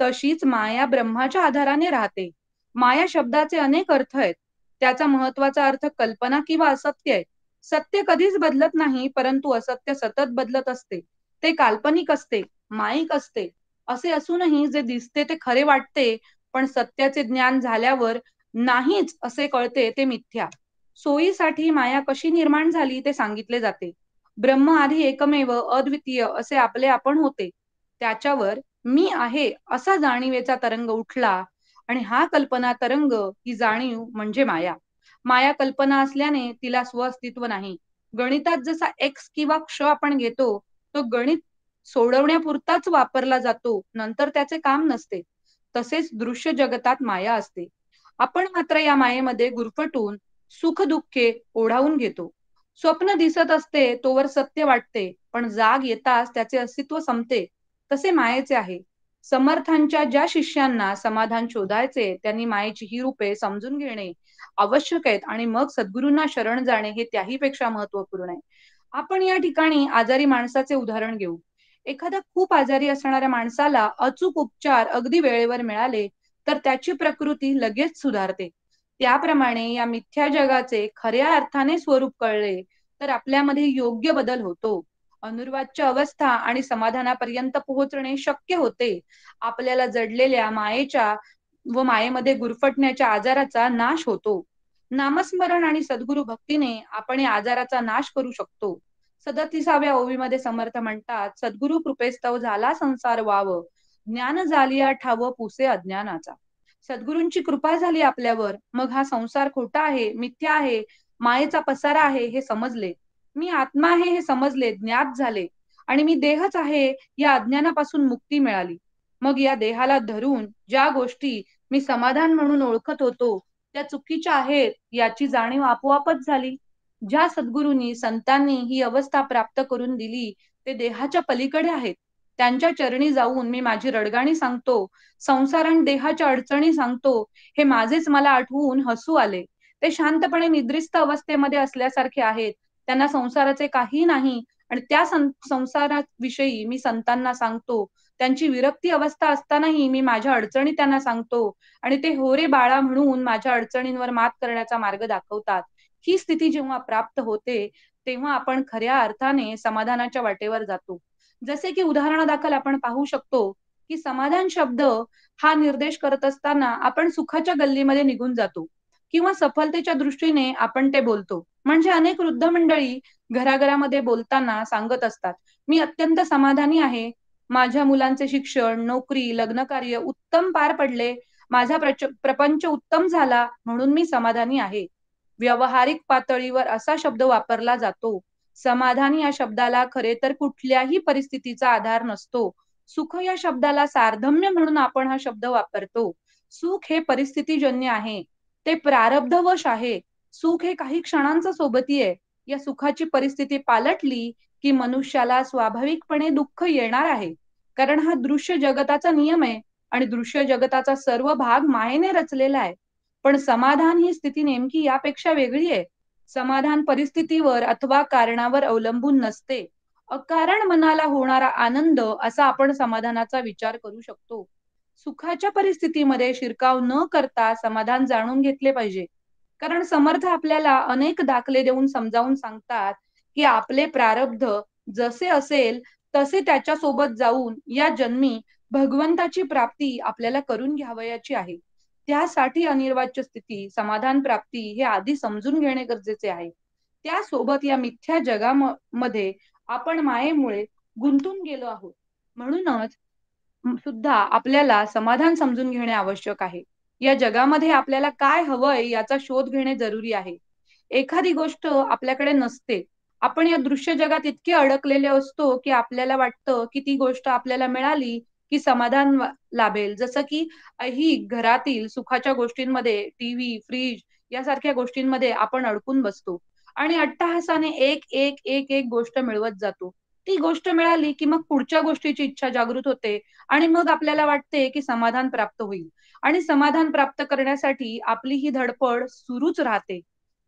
Speaker 3: तशीच माया ब्रह्माच्या आधाराने राहते. माया शब्दाचे अनेक अर्थ आहेत. त्याचा महत्त्वाचा अर्थ कल्पना किंवा असत्य आहे. सत्य कधीच बदलत नाही परंतु असत्य सतत बदलत असते. ते काल्पनिक असते माईक असते. असे असूनही जे दिसते ते खरे वाटते पण सत्याचे ज्ञान झाल्यावर नाहीच असे कळते ते मिथ्या. सोयीसाठी माया कशी निर्माण झाली ते सांगितले जाते. ब्रह्म आधी एकमेव अद्वितीय असे आपले आपण होते. त्याच्यावर मी आहे असा जाणीवेचा तरंग उठला आणि हा कल्पना तरंग ही जाणीव म्हणजे माया. माया कल्पना असल्याने तिला स्वअस्तित्व नाही. गणितात जसा एक्स किंवा क्ष आपण घेतो तो गणित सोडवण्यापुरताच वापरला जातो नंतर त्याचे काम नसते. तसेच दृश्य जगतात माया असते. आपण मात्र या मायेमध्ये गुरफटून सुख दुःखे ओढावून घेतो. स्वप्न दिसत असते तोवर सत्य वाटते पण जाग येताच त्याचे अस्तित्व संपते. तसे मायेचे आहे. समर्थांच्या ज्या शिष्यांना समाधान शोधायचे त्यांनी मायेची ही रूपे समजून घेणे आवश्यक आहेत आणि मग सद्गुरूंना शरण जाणे हे त्याहीपेक्षा महत्त्वपूर्ण आहे. आपण या ठिकाणी आजारी माणसाचे उदाहरण घेऊ. एखाद्या खूप आजारी असणाऱ्या माणसाला अचूक उपचार अगदी वेळेवर मिळाले तर त्याची प्रकृती लगेच सुधारते. त्याप्रमाणे या मिथ्या जगाचे खऱ्या अर्थाने स्वरूप कळले तर आपल्यामध्ये योग्य बदल होतो. अनुर्वादच्या अवस्था आणि समाधानापर्यंत पोहोचणे शक्य होते. आपल्याला जडलेल्या मायेच्या व मायेमध्ये गुरफटण्याच्या आजाराचा नाश होतो. नामस्मरण आणि सद्गुरु भक्तीने आपण या आजाराचा नाश करू शकतो. सदतीसाव्या ओवीमध्ये समर्थ म्हणतात सद्गुरु कृपेस्तव झाला संसार वाव ज्ञान झालिया ठाव पुसे अज्ञानाचा. सद्गुरूंची कृपा झाली आपल्यावर. मग हा संसार खोटा आहे मिथ्या आहे मायेचा पसारा आहे हे समजले. मी आत्मा आहे हे समजले ज्ञात झाले. आणि मी देहच आहे या अज्ञानापासून मुक्ती मिळाली. मग या देहाला धरून ज्या गोष्टी मी समाधान म्हणून ओळखत होतो त्या चुकीच्या आहेत याची जाणीव आपोआपच झाली. ज्या सद्गुरूंनी संतांनी ही अवस्था प्राप्त करून दिली ते देहाच्या पलीकडे आहेत. त्यांच्या चरणी जाऊन मी माझी रडगाणी सांगतो संसारण देहाच्या अडचणी सांगतो हे माझेच मला आठवून हसू आले. ते शांतपणे निद्रिस्त अवस्थेमध्ये असल्यासारखे आहेत. त्यांना संसाराचे काही नाही आणि त्या संसाराविषयी मी संतांना सांगतो. त्यांची विरक्ती अवस्था असतानाही मी माझ्या अडचणी त्यांना सांगतो आणि ते होरे बाळा म्हणून माझ्या अडचणींवर मात करण्याचा मार्ग दाखवतात. ही स्थिती जेव्हा प्राप्त होते तेव्हा आपण खऱ्या अर्थाने समाधानाच्या वाटेवर जातो. जसे की उदाहरणादाखल आपण पाहू शकतो की समाधान शब्द हा निर्देश करत असताना आपण सुखाच्या गल्लीमध्ये निघून जातो किंवा सफलतेच्या दृष्टीने आपण ते बोलतो. म्हणजे अनेक वृद्ध मंडळी घराघरामध्ये बोलताना सांगत असतात मी अत्यंत समाधानी आहे. माझ्या मुलांचे शिक्षण नोकरी लग्न कार्य उत्तम पार पडले. माझा प्रपंच उत्तम झाला म्हणून मी समाधानी आहे. व्यावहारिक पातळीवर असा शब्द वापरला जातो. समाधान या शब्दाला खरे तर कुठल्याही परिस्थितीचा आधार नसतो. सुख या शब्दाला सार्धम्य म्हणून आपण हा शब्द वापरतो. सुख हे परिस्थितीजन्य आहे. ते प्रारब्धवश आहे. सुख हे काही क्षणांचं सोबती आहे. या सुखाची परिस्थिती पालटली की मनुष्याला स्वाभाविकपणे दुःख येणार आहे. कारण हा दृश्य जगताचा नियम आहे आणि दृश्य जगताचा सर्व भाग मायेने रचलेला आहे. पण समाधान ही स्थिती नेमकी यापेक्षा वेगळी आहे. समाधान परिस्थितीवर अथवा कारणावर अवलंबून नसते. अकारण मनाला होणारा आनंद असा आपण समाधानाचा विचार करू शकतो. सुखाच्या परिस्थितीमध्ये शिरकाव न करता समाधान जाणून घेतले पाहिजे. कारण समर्थ आपल्याला अनेक दाखले देऊन समजावून सांगतात की आपले प्रारब्ध जसे असेल तसे त्याच्या सोबत जाऊन या जन्मी भगवंताची प्राप्ती आपल्याला करून घ्यावयाची आहे. त्यासाठी अनिर्वाच्य स्थिती समाधान प्राप्ती हे आधी समजून घेणे गरजेचे आहे. त्यासोबत या मिथ्या जगामध्ये आपण मायेमुळे गुंतून गेलो आहोत. म्हणूनच सुद्धा आपल्याला समाधान समजून घेणे आवश्यक आहे. या जगामध्ये आपल्याला काय हवंय याचा शोध घेणे जरुरी आहे. एखादी गोष्ट आपल्याकडे नसते. आपण या दृश्य जगात इतके अडकलेले असतो की आपल्याला वाटतं की ती गोष्ट आपल्याला मिळाली की समाधान लाभेल. जसं की ही घरातील सुखाच्या गोष्टींमध्ये टीव्ही फ्रीज यासारख्या गोष्टींमध्ये आपण अडकून बसतो. आणि अट्टहासाने एक एक एक एक गोष्ट मिळवत जातो. ती गोष्ट मिळाली की मग पुढच्या गोष्टीची इच्छा जागृत होते आणि मग आपल्याला वाटते की समाधान प्राप्त होईल. आणि समाधान प्राप्त करण्यासाठी आपली ही धडपड सुरूच राहते.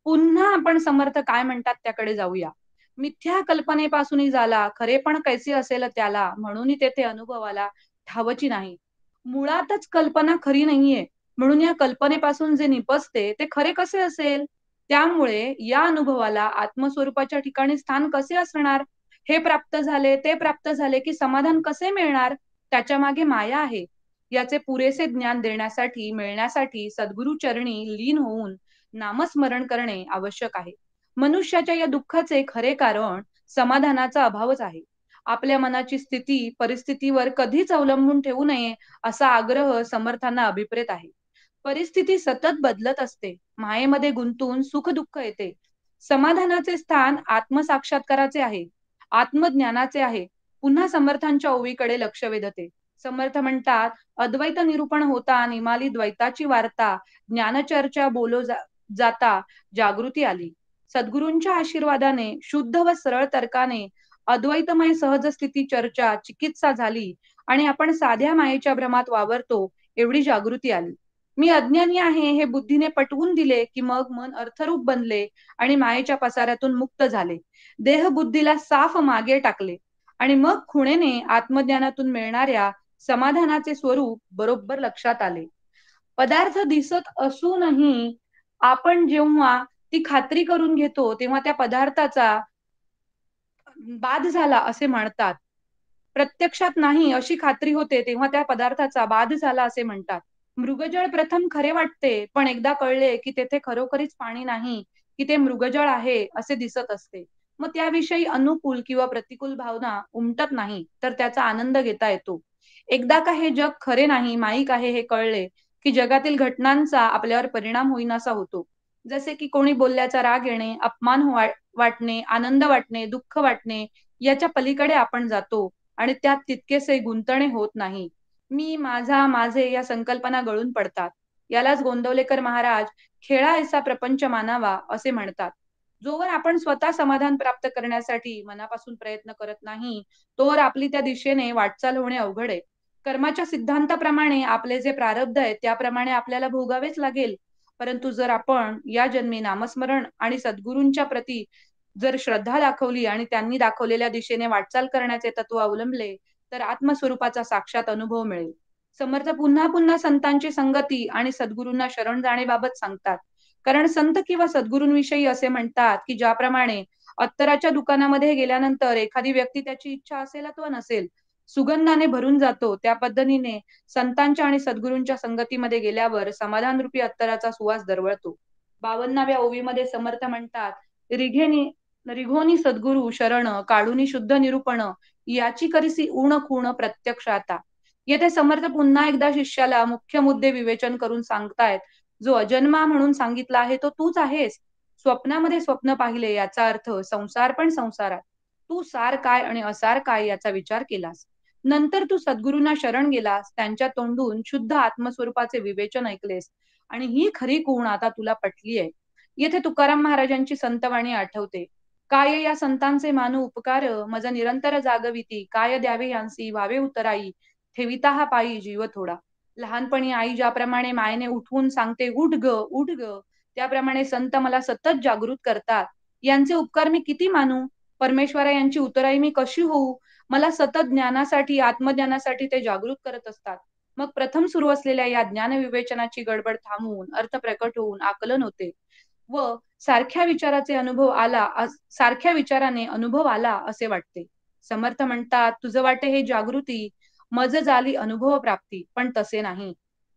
Speaker 3: पुन्हा आपण समर्थ काय म्हणतात त्याकडे जाऊया. मिथ्या कल्पनेपासूनही झाला खरे पण कैसे असेल त्याला म्हणून तेथे अनुभवाला ठावची नाही. मुळातच कल्पना खरी नाहीये. म्हणून या कल्पनेपासून जे निपजते ते खरे कसे असेल? त्यामुळे या अनुभवाला आत्मस्वरूपाच्या ठिकाणी स्थान कसे असणार? हे प्राप्त झाले ते प्राप्त झाले की समाधान कसे मिळणार? त्याच्यामागे माया आहे. याचे पुरेसे ज्ञान देण्यासाठी मिळण्यासाठी सद्गुरु चरणी लीन होऊन नामस्मरण करणे आवश्यक आहे. मनुष्याच्या या दुःखाचे खरे कारण समाधानाचा अभावच आहे. आपल्या मनाची स्थिती परिस्थितीवर कधीच अवलंबून ठेवू नये असा आग्रह समर्थांना अभिप्रेत आहे. परिस्थिती सतत बदलत असते. मायेमध्ये गुंतून सुख दुःख येते. समाधानाचे स्थान आत्मसाक्षात्काराचे आहे. आत्मज्ञानाचे आहे. पुन्हा समर्थांच्या ओवीकडे लक्ष वेधते. समर्थ म्हणतात अद्वैत निरूपण होता निमाली द्वैताची वार्ता ज्ञानचर्चा बोलो जा, जाता जागृती आली. सद्गुरूंच्या आशीर्वादाने शुद्ध व सरळ तर्काने अद्वैतमय सहज स्थिती चर्चा चिकित्सा झाली आणि आपण साध्या मायेच्या भ्रमात वावरतो एवढी जागृती आली. मी अज्ञानी आहे हे बुद्धीने पटवून दिले की मग मन अर्थरूप बनले आणि मायेच्या पसाऱ्यातून मुक्त झाले. देह बुद्धीला साफ मागे टाकले आणि मग खुणेने आत्मज्ञानातून मिळणाऱ्या समाधानाचे स्वरूप बरोबर लक्षात आले. पदार्थ दिसत असूनही आपण जेव्हा ती खात्री करून घेतो तेव्हा त्या पदार्थाचा बाध झाला असे म्हणतात. प्रत्यक्षात नाही अशी खात्री होते तेव्हा त्या पदार्थाचा बाध झाला असे म्हणतात. मृगजळ प्रथम खरे वाटते पण एकदा कळले की तेथे खरोखरीच पाणी नाही की ते मृगजळ आहे असे दिसत असते. मग त्याविषयी अनुकूल किंवा प्रतिकूल भावना उमटत नाही तर त्याचा आनंद घेता येतो. एकदा का हे जग खरे नाही माईक आहे हे कळले की जगातील घटनांचा आपल्यावर परिणाम होईनासा होतो. जसे की कोणी बोलल्याचा राग येणे अपमान वाटणे आनंद वाटणे दुःख वाटणे याच्या पलीकडे आपण जातो आणि त्यात तितकेसे गुंतणे होत नाही. मी माझा माझे या संकल्पना गळून पडतात. यालाच गोंदवलेकर महाराज खेळा ऐसा प्रपंच मानावा असे म्हणतात. जोवर आपण स्वतः समाधान प्राप्त करण्यासाठी मनापासून प्रयत्न करत नाही तोवर आपली त्या दिशेने वाटचाल होणे अवघड आहे. कर्माच्या सिद्धांताप्रमाणे आपले जे प्रारब्ध आहे त्याप्रमाणे आपल्याला भोगावेच लागेल. परंतु जर आपण या जन्मी नामस्मरण आणि सद्गुरूंच्या प्रती जर श्रद्धा दाखवली आणि त्यांनी दाखवलेल्या दिशेने वाटचाल करण्याचे तत्व अवलंबले तर आत्मस्वरूपाचा साक्षात अनुभव मिळेल. समर्थ पुन्हा पुन्हा संतांची संगती आणि सद्गुरूंना शरण जाणेबाबत सांगतात. कारण संत किंवा सद्गुरूंविषयी असे म्हणतात की ज्याप्रमाणे अत्तराच्या दुकानामध्ये गेल्यानंतर एखादी व्यक्ती त्याची इच्छा असेल अथवा नसेल सुगंधाने भरून जातो. त्या पद्धतीने संतांच्या आणि सद्गुरूंच्या संगतीमध्ये गेल्यावर समाधान रूपी अत्तराचा सुवास दरवळतो. बावन्नाव्या ओवीमध्ये समर्थ म्हणतात रिघेनी रिघोनी सद्गुरु शरण काढूनी शुद्ध निरूपण याची करीसी ऊण खूण प्रत्यक्ष आता. येथे समर्थ पुन्हा एकदा शिष्याला मुख्य मुद्दे विवेचन करून सांगतायत जो अजन्मा म्हणून सांगितला आहे तो तूच आहेस? स्वप्नामध्ये स्वप्न पाहिले याचा अर्थ संसार पण संसारात. तू सार काय आणि असार काय याचा विचार केलास? नंतर तू सद्गुरूंना शरण गेलास त्यांच्या तोंडून शुद्ध आत्मस्वरूपाचे विवेचन ऐकलेस. आणि ही खरी गुण आता तुला पटली आहे येथे तुकाराम महाराजांची संतवाणी आठवते. काय या संतांचे मानू उपकार? मज निरंतर जागविती. काय द्यावे यांसी? व्हावे उतराई. ठेविता हा पायी जीव थोडा. लहानपणी आई ज्याप्रमाणे मायने उठवून सांगते उठ ग उठ ग. त्याप्रमाणे संत मला सतत जागृत करतात. यांचे उपकार मी किती मानू? परमेश्वरा यांची उतराई मी कशी होऊ? मला सतत ज्ञानासाठी आत्मज्ञानासाठी ते जागृत करत असतात. मग प्रथम सुरू असलेल्या या ज्ञान विवेचनाची गडबड थांबवून अर्थ प्रकट होऊन आकलन होते. व सारख्या विचाराचे अनुभव आला सारख्या विचाराने अनुभव आला असे वाटते. समर्थ म्हणतात तुझं वाटे हे जागृती मज झाली अनुभव प्राप्ती पण तसे नाही.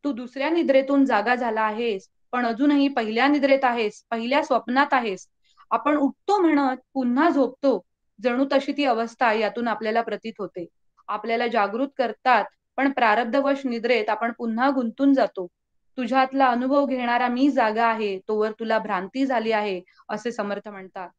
Speaker 3: तू दुसऱ्या निद्रेतून जागा झाला आहेस पण अजूनही पहिल्या निद्रेत आहेस पहिल्या स्वप्नात आहेस. आपण उठतो म्हणत पुन्हा झोपतो जणू तशी ती अवस्था यातून आपल्याला प्रतीत होते. आपल्याला जागृत करतात पण प्रारब्धवश निद्रेत आपण पुन्हा गुंतून जातो. तुझ्यातला अनुभव घेणारा मी जागा आहे तोवर तुला भ्रांती झाली आहे असे समर्थ म्हणतात.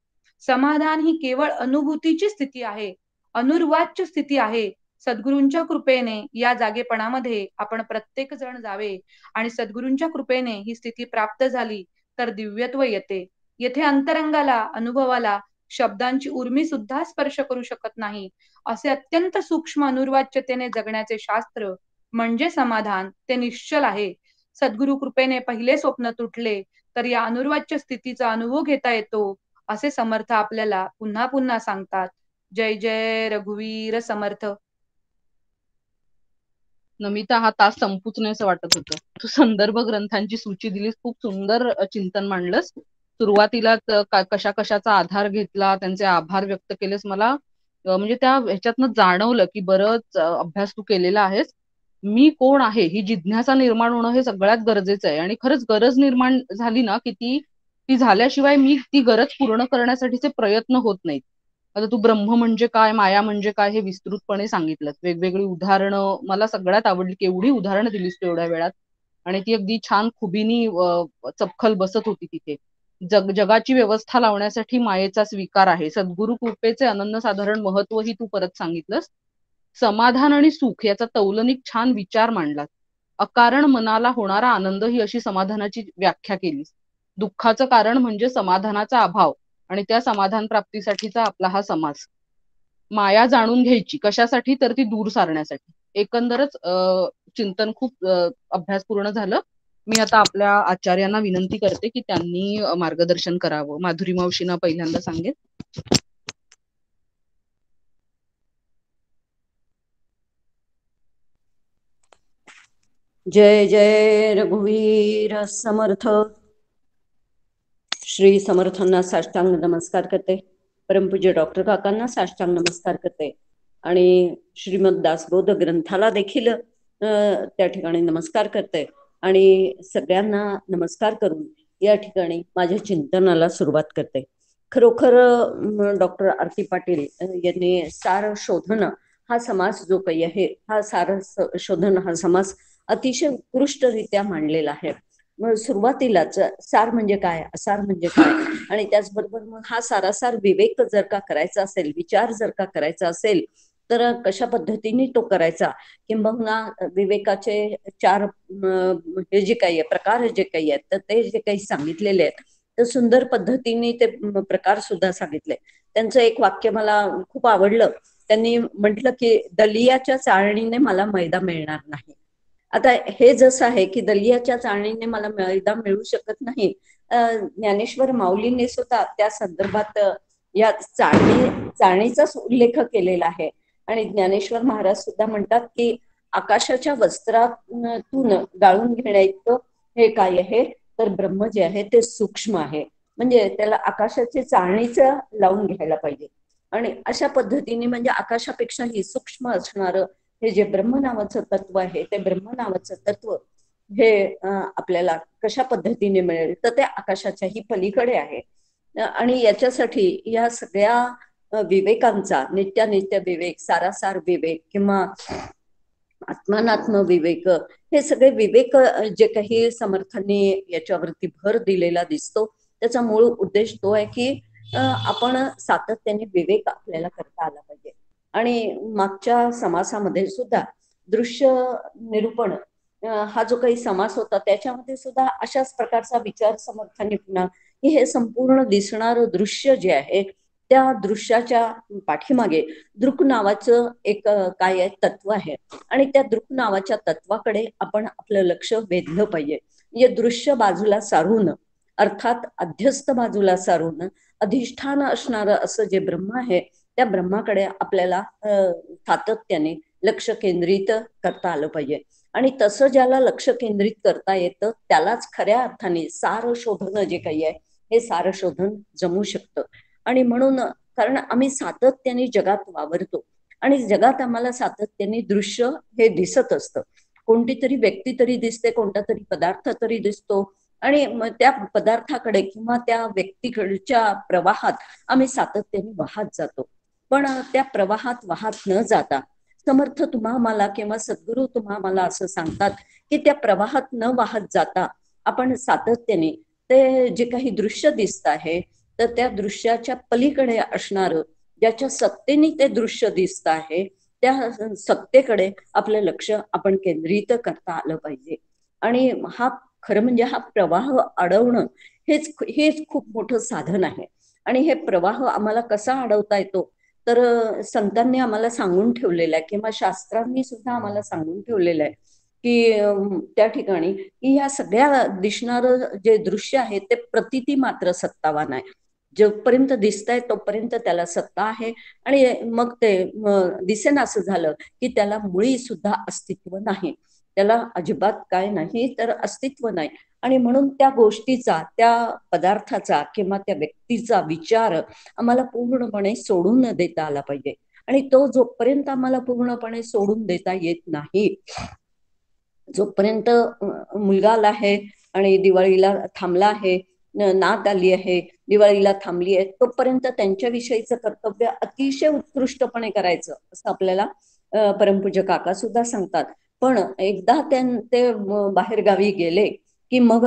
Speaker 3: समाधान ही केवळ अनुभूतीची स्थिती आहे अनुर्वाच्य स्थिती आहे. सद्गुरूंच्या कृपेने या जागेपणामध्ये आपण प्रत्येक जण जावे आणि सद्गुरूंच्या कृपेने ही स्थिती प्राप्त झाली तर दिव्यत्व येते. येथे अंतरंगाला अनुभवाला शब्दांची उर्मी सुद्धा स्पर्श करू शकत नाही. असे अत्यंत सूक्ष्म अनुर्वाच्यतेने जगण्याचे शास्त्र म्हणजे समाधान. ते निश्चल आहे. सद्गुरु कृपेने पहिले स्वप्न तुटले तर या अनुर्वाच्य स्थितीचा अनुभव घेता येतो असे समर्थ आपल्याला पुन्हा पुन्हा सांगतात. जय जय रघुवीर समर्थ.
Speaker 1: नमिता हा तास संपूच नाही असं वाटत होतं. तू संदर्भ ग्रंथांची सूची दिलीस खूप सुंदर चिंतन मांडलंस. सुरुवातीला कशा कशाचा आधार घेतला त्यांचे आभार व्यक्त केलेस मला म्हणजे त्या ह्याच्यातनं जाणवलं की बरंच अभ्यास तू केलेला आहेस. मी कोण आहे? ही जिज्ञासा निर्माण होणं हे सगळ्यात गरजेचं आहे. आणि खरंच गरज निर्माण झाली ना की ती ती झाल्याशिवाय मी ती गरज पूर्ण करण्यासाठीचे प्रयत्न होत नाहीत. आता तू ब्रह्म म्हणजे काय माया म्हणजे काय हे विस्तृतपणे सांगितलं वेगवेगळी उदाहरणं मला सगळ्यात आवडली केवढी उदाहरणं दिलीस तू एवढ्या वेळात. आणि ती अगदी छान खुबीनी चपखल बसत होती तिथे. जग जगाची व्यवस्था लावण्यासाठी मायेचा स्वीकार आहे. सद्गुरु कृपेचे अनन्य साधारण महत्त्व ही तू परत सांगितलंस. समाधान आणि सुख याचा तौलनिक छान विचार मांडलात. अकारण मनाला होणारा आनंद ही अशी समाधानाची व्याख्या केली दुःखाचं कारण म्हणजे समाधानाचा अभाव आणि त्या समाधान प्राप्तीसाठीचा आपला हा समाज माया जाणून घ्यायची. कशासाठी? तर ती दूर सारण्यासाठी. एकंदरच चिंतन खूप अभ्यासपूर्ण झालं. मी आता आपल्या आचार्यांना विनंती करते की त्यांनी मार्गदर्शन करावं. माधुरी मावशींना पहिल्यांदा सांगेल
Speaker 4: जय जय रघुवीर समर्थ. श्री समर्थांना साष्टांग नमस्कार करते. परमपूज्य डॉक्टर काकांना साष्टांग नमस्कार करते. आणि श्रीमद दासबोध ग्रंथाला देखील त्या ठिकाणी नमस्कार करते. आणि सगळ्यांना नमस्कार करून या ठिकाणी माझ्या चिंतनाला सुरुवात करते. खरोखर डॉक्टर आरती पाटील यांनी सार शोधन हा समाज जो काही आहे हा सार शोधन हा समाज अतिशय उत्कृष्टरित्या मांडलेला आहे. मग सुरुवातीलाच सार म्हणजे काय असार म्हणजे काय? आणि त्याचबरोबर मग हा सारासार विवेक जर का करायचा असेल विचार जर का करायचा असेल तर कशा पद्धतीने तो करायचा? किंबहुना विवेकाचे चार हे जे काही आहे प्रकार जे काही आहेत तर ते जे काही सांगितलेले आहेत तर सुंदर पद्धतीने ते प्रकार सुद्धा सांगितले. त्यांचं एक वाक्य मला खूप आवडलं. त्यांनी म्हटलं की दलियाच्या चाळणीने मला मैदा मिळणार नाही. आता हे जसं आहे की दलियाच्या चाळणीने मला मैदा मिळू शकत नाही ज्ञानेश्वर माऊलीने सुद्धा त्या संदर्भात या चाळणी चाळणीचाच उल्लेख केलेला आहे. आणि ज्ञानेश्वर महाराज सुद्धा म्हणतात की आकाशाच्या वस्त्रातून गाळून घेण्याचं हे काय आहे? तर ब्रह्म जे आहे ते सूक्ष्म आहे. म्हणजे त्याला आकाशाची चाळणीच लावून घ्यायला पाहिजे. आणि अशा पद्धतीने म्हणजे आकाशापेक्षाही सूक्ष्म असणार हे जे ब्रह्म नावाचं तत्व आहे ते ब्रह्म नावाचं तत्व हे आपल्याला कशा पद्धतीने मिळेल? तर ते आकाशाच्याही पलीकडे आहे. आणि याच्यासाठी या सगळ्या विवेकांचा नित्यानित्य विवेक सारासार विवेक किंवा आत्मानात्म विवेक हे सगळे विवेक जे काही समर्थांनी याच्यावरती भर दिलेला दिसतो. त्याचा मूळ उद्देश तो आहे की आपण सातत्याने विवेक आपल्याला करता आला पाहिजे. आणि मागच्या समासामध्ये सुद्धा दृश्य निरूपण हा जो काही समास होता त्याच्यामध्ये सुद्धा अशाच प्रकारचा विचार समर्थांनी पुन्हा की हे संपूर्ण दिसणारं दृश्य जे आहे त्या दृश्याच्या पाठीमागे दृक नावाचं एक काय आहे तत्व आहे. आणि त्या दृक नावाच्या तत्वाकडे आपण आपलं लक्ष वेधलं पाहिजे. म्हणजे दृश्य बाजूला सारून अर्थात अध्यस्त बाजूला सारून अधिष्ठान असणारं असं जे ब्रह्म आहे त्या ब्रह्माकडे आपल्याला सातत्याने लक्ष केंद्रित करता आलं पाहिजे. आणि तसं ज्याला लक्ष केंद्रित करता येतं त्यालाच खऱ्या अर्थाने सार शोधन जे काही आहे हे सार शोधन जमू शकतं. आणि म्हणून कारण आम्ही सातत्याने जगात वावरतो. आणि जगात आम्हाला सातत्याने दृश्य हे दिसत असतं. कोणती तरी व्यक्ती तरी दिसते कोणता तरी पदार्थ तरी दिसतो. आणि त्या पदार्थाकडे किंवा त्या व्यक्तीकडच्या प्रवाहात आम्ही सातत्याने वाहत जातो. पण त्या प्रवाहात वाहत न जाता समर्थ तुम्हा मला किंवा सद्गुरू तुम्हा मला असं सांगतात की त्या प्रवाहात न वाहत जाता आपण सातत्याने ते जे काही दृश्य दिसत आहे तर त्या दृश्याच्या पलीकडे असणार ज्याच्या सत्तेने ते दृश्य दिसत आहे त्या सत्तेकडे आपलं लक्ष आपण केंद्रित करता आलं पाहिजे. आणि हा खरं म्हणजे हा प्रवाह अडवणं हेच हेच खूप मोठं साधन आहे. आणि हे प्रवाह आम्हाला कसा अडवता येतो? तर संतांनी आम्हाला सांगून ठेवलेलं आहे किंवा शास्त्रांनी सुद्धा आम्हाला सांगून ठेवलेलं आहे की त्या ठिकाणी की ह्या सगळ्या दिसणारं जे दृश्य आहे ते प्रतिती मात्र सत्तावान आहे. जोपर्यंत दिसतंय तोपर्यंत त्याला सत्ता आहे. आणि मग ते दिसेन असं झालं की त्याला मुळी सुद्धा अस्तित्व नाही. त्याला अजिबात काय नाही तर अस्तित्व नाही. आणि म्हणून त्या गोष्टीचा त्या पदार्थाचा किंवा त्या व्यक्तीचा विचार आम्हाला पूर्णपणे सोडून देता आला पाहिजे. आणि तो जोपर्यंत आम्हाला पूर्णपणे सोडून देता येत नाही जोपर्यंत मुलगा आला आहे आणि दिवाळीला थांबला आहे नात आली आहे दिवाळीला थांबली आहे तोपर्यंत त्यांच्याविषयीचं कर्तव्य अतिशय उत्कृष्टपणे करायचं असं आपल्याला परमपूज्य काका सुद्धा सांगतात. पण एकदा ते बाहेर गावी गेले की मग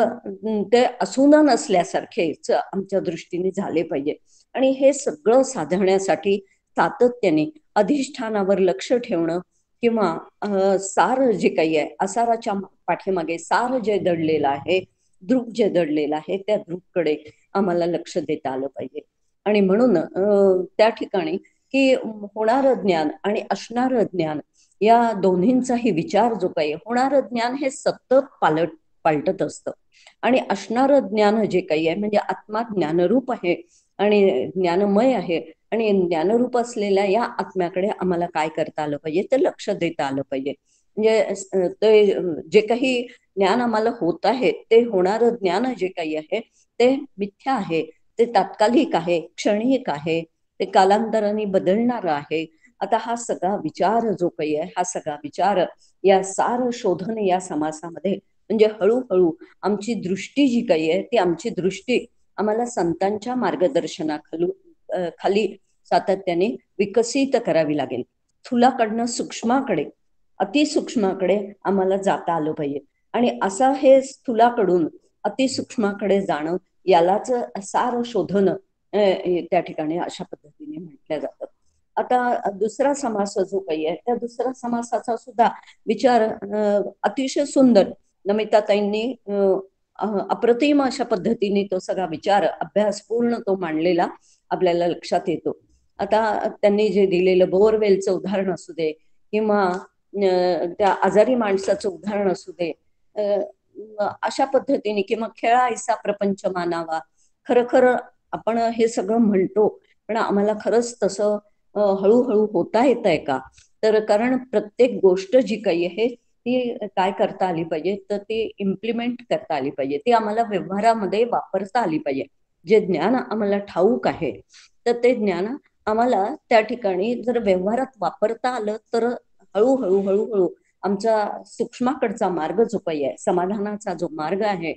Speaker 4: ते असून नसल्यासारखेच आमच्या दृष्टीने झाले पाहिजे. आणि हे सगळं साधण्यासाठी सातत्याने अधिष्ठानावर लक्ष ठेवणं किंवा सार जे काही आहे असाराच्या पाठीमागे सार जे दडलेलं आहे ध्रुव जे दडलेलं आहे त्या ध्रुवकडे आम्हाला लक्ष देता आलं पाहिजे. आणि म्हणून त्या ठिकाणी की होणार ज्ञान आणि असणारं ज्ञान या दोन्हींचाही विचार जो काही होणारं ज्ञान हे सतत पालट पालटत असतं. आणि असणार ज्ञान जे काही आहे म्हणजे आत्मा ज्ञानरूप आहे आणि ज्ञानमय आहे आणि ज्ञानरूप असलेल्या या आत्म्याकडे आम्हाला काय करता आलं पाहिजे ते लक्ष देता आलं पाहिजे. म्हणजे ते जे काही ज्ञान आम्हाला होत आहे ते होणारं ज्ञान जे काही आहे ते मिथ्या आहे ते तात्कालिक आहे क्षणिक आहे ते कालांतराने बदलणार आहे. आता हा सगळा विचार जो काही आहे हा सगळा विचार या सार शोधन या समासामध्ये म्हणजे हळूहळू आमची दृष्टी जी काही आहे ती आमची दृष्टी आम्हाला संतांच्या मार्गदर्शनाखालू खाली सातत्याने विकसित करावी लागेल. थुलाकडनं सूक्ष्माकडे अतिसूक्ष्माकडे आम्हाला जाता आलं पाहिजे. आणि असं हे स्थूलाकडून अतिसूक्ष्माकडे जाणं यालाच सार शोधन त्या ठिकाणी अशा पद्धतीने म्हटल्या जातात आता दुसरा समास जो काही आहे त्या दुसऱ्या समासाचा सुद्धा विचार अतिशय सुंदर. नमिताताईंनी अप्रतिम अशा पद्धतीने तो सगळा विचार अभ्यास पूर्ण तो मांडलेला आपल्याला लक्षात येतो. आता त्यांनी जे दिलेलं बोअरवेलचं उदाहरण असू दे किंवा त्या आजारी माणसाचं उदाहरण असू दे अशा पद्धतीने किंवा खेळा ऐसा प्रपंच मानावा. खरं खरं आपण हे सगळं म्हणतो पण आम्हाला खरंच तसं हळूहळू होता येत आहे का? तर कारण प्रत्येक गोष्ट जी काही आहे ती काय करता आली पाहिजे? तर ती इम्प्लिमेंट करता आली पाहिजे. ती आम्हाला व्यवहारामध्ये वापरता आली पाहिजे. जे ज्ञान आम्हाला ठाऊक आहे तर ते ज्ञान आम्हाला त्या ठिकाणी जर व्यवहारात वापरता आलं तर हळूहळू हळूहळू आमचा सूक्ष्माकडचा मार्ग जो काही आहे. समाधानाचा जो मार्ग आहे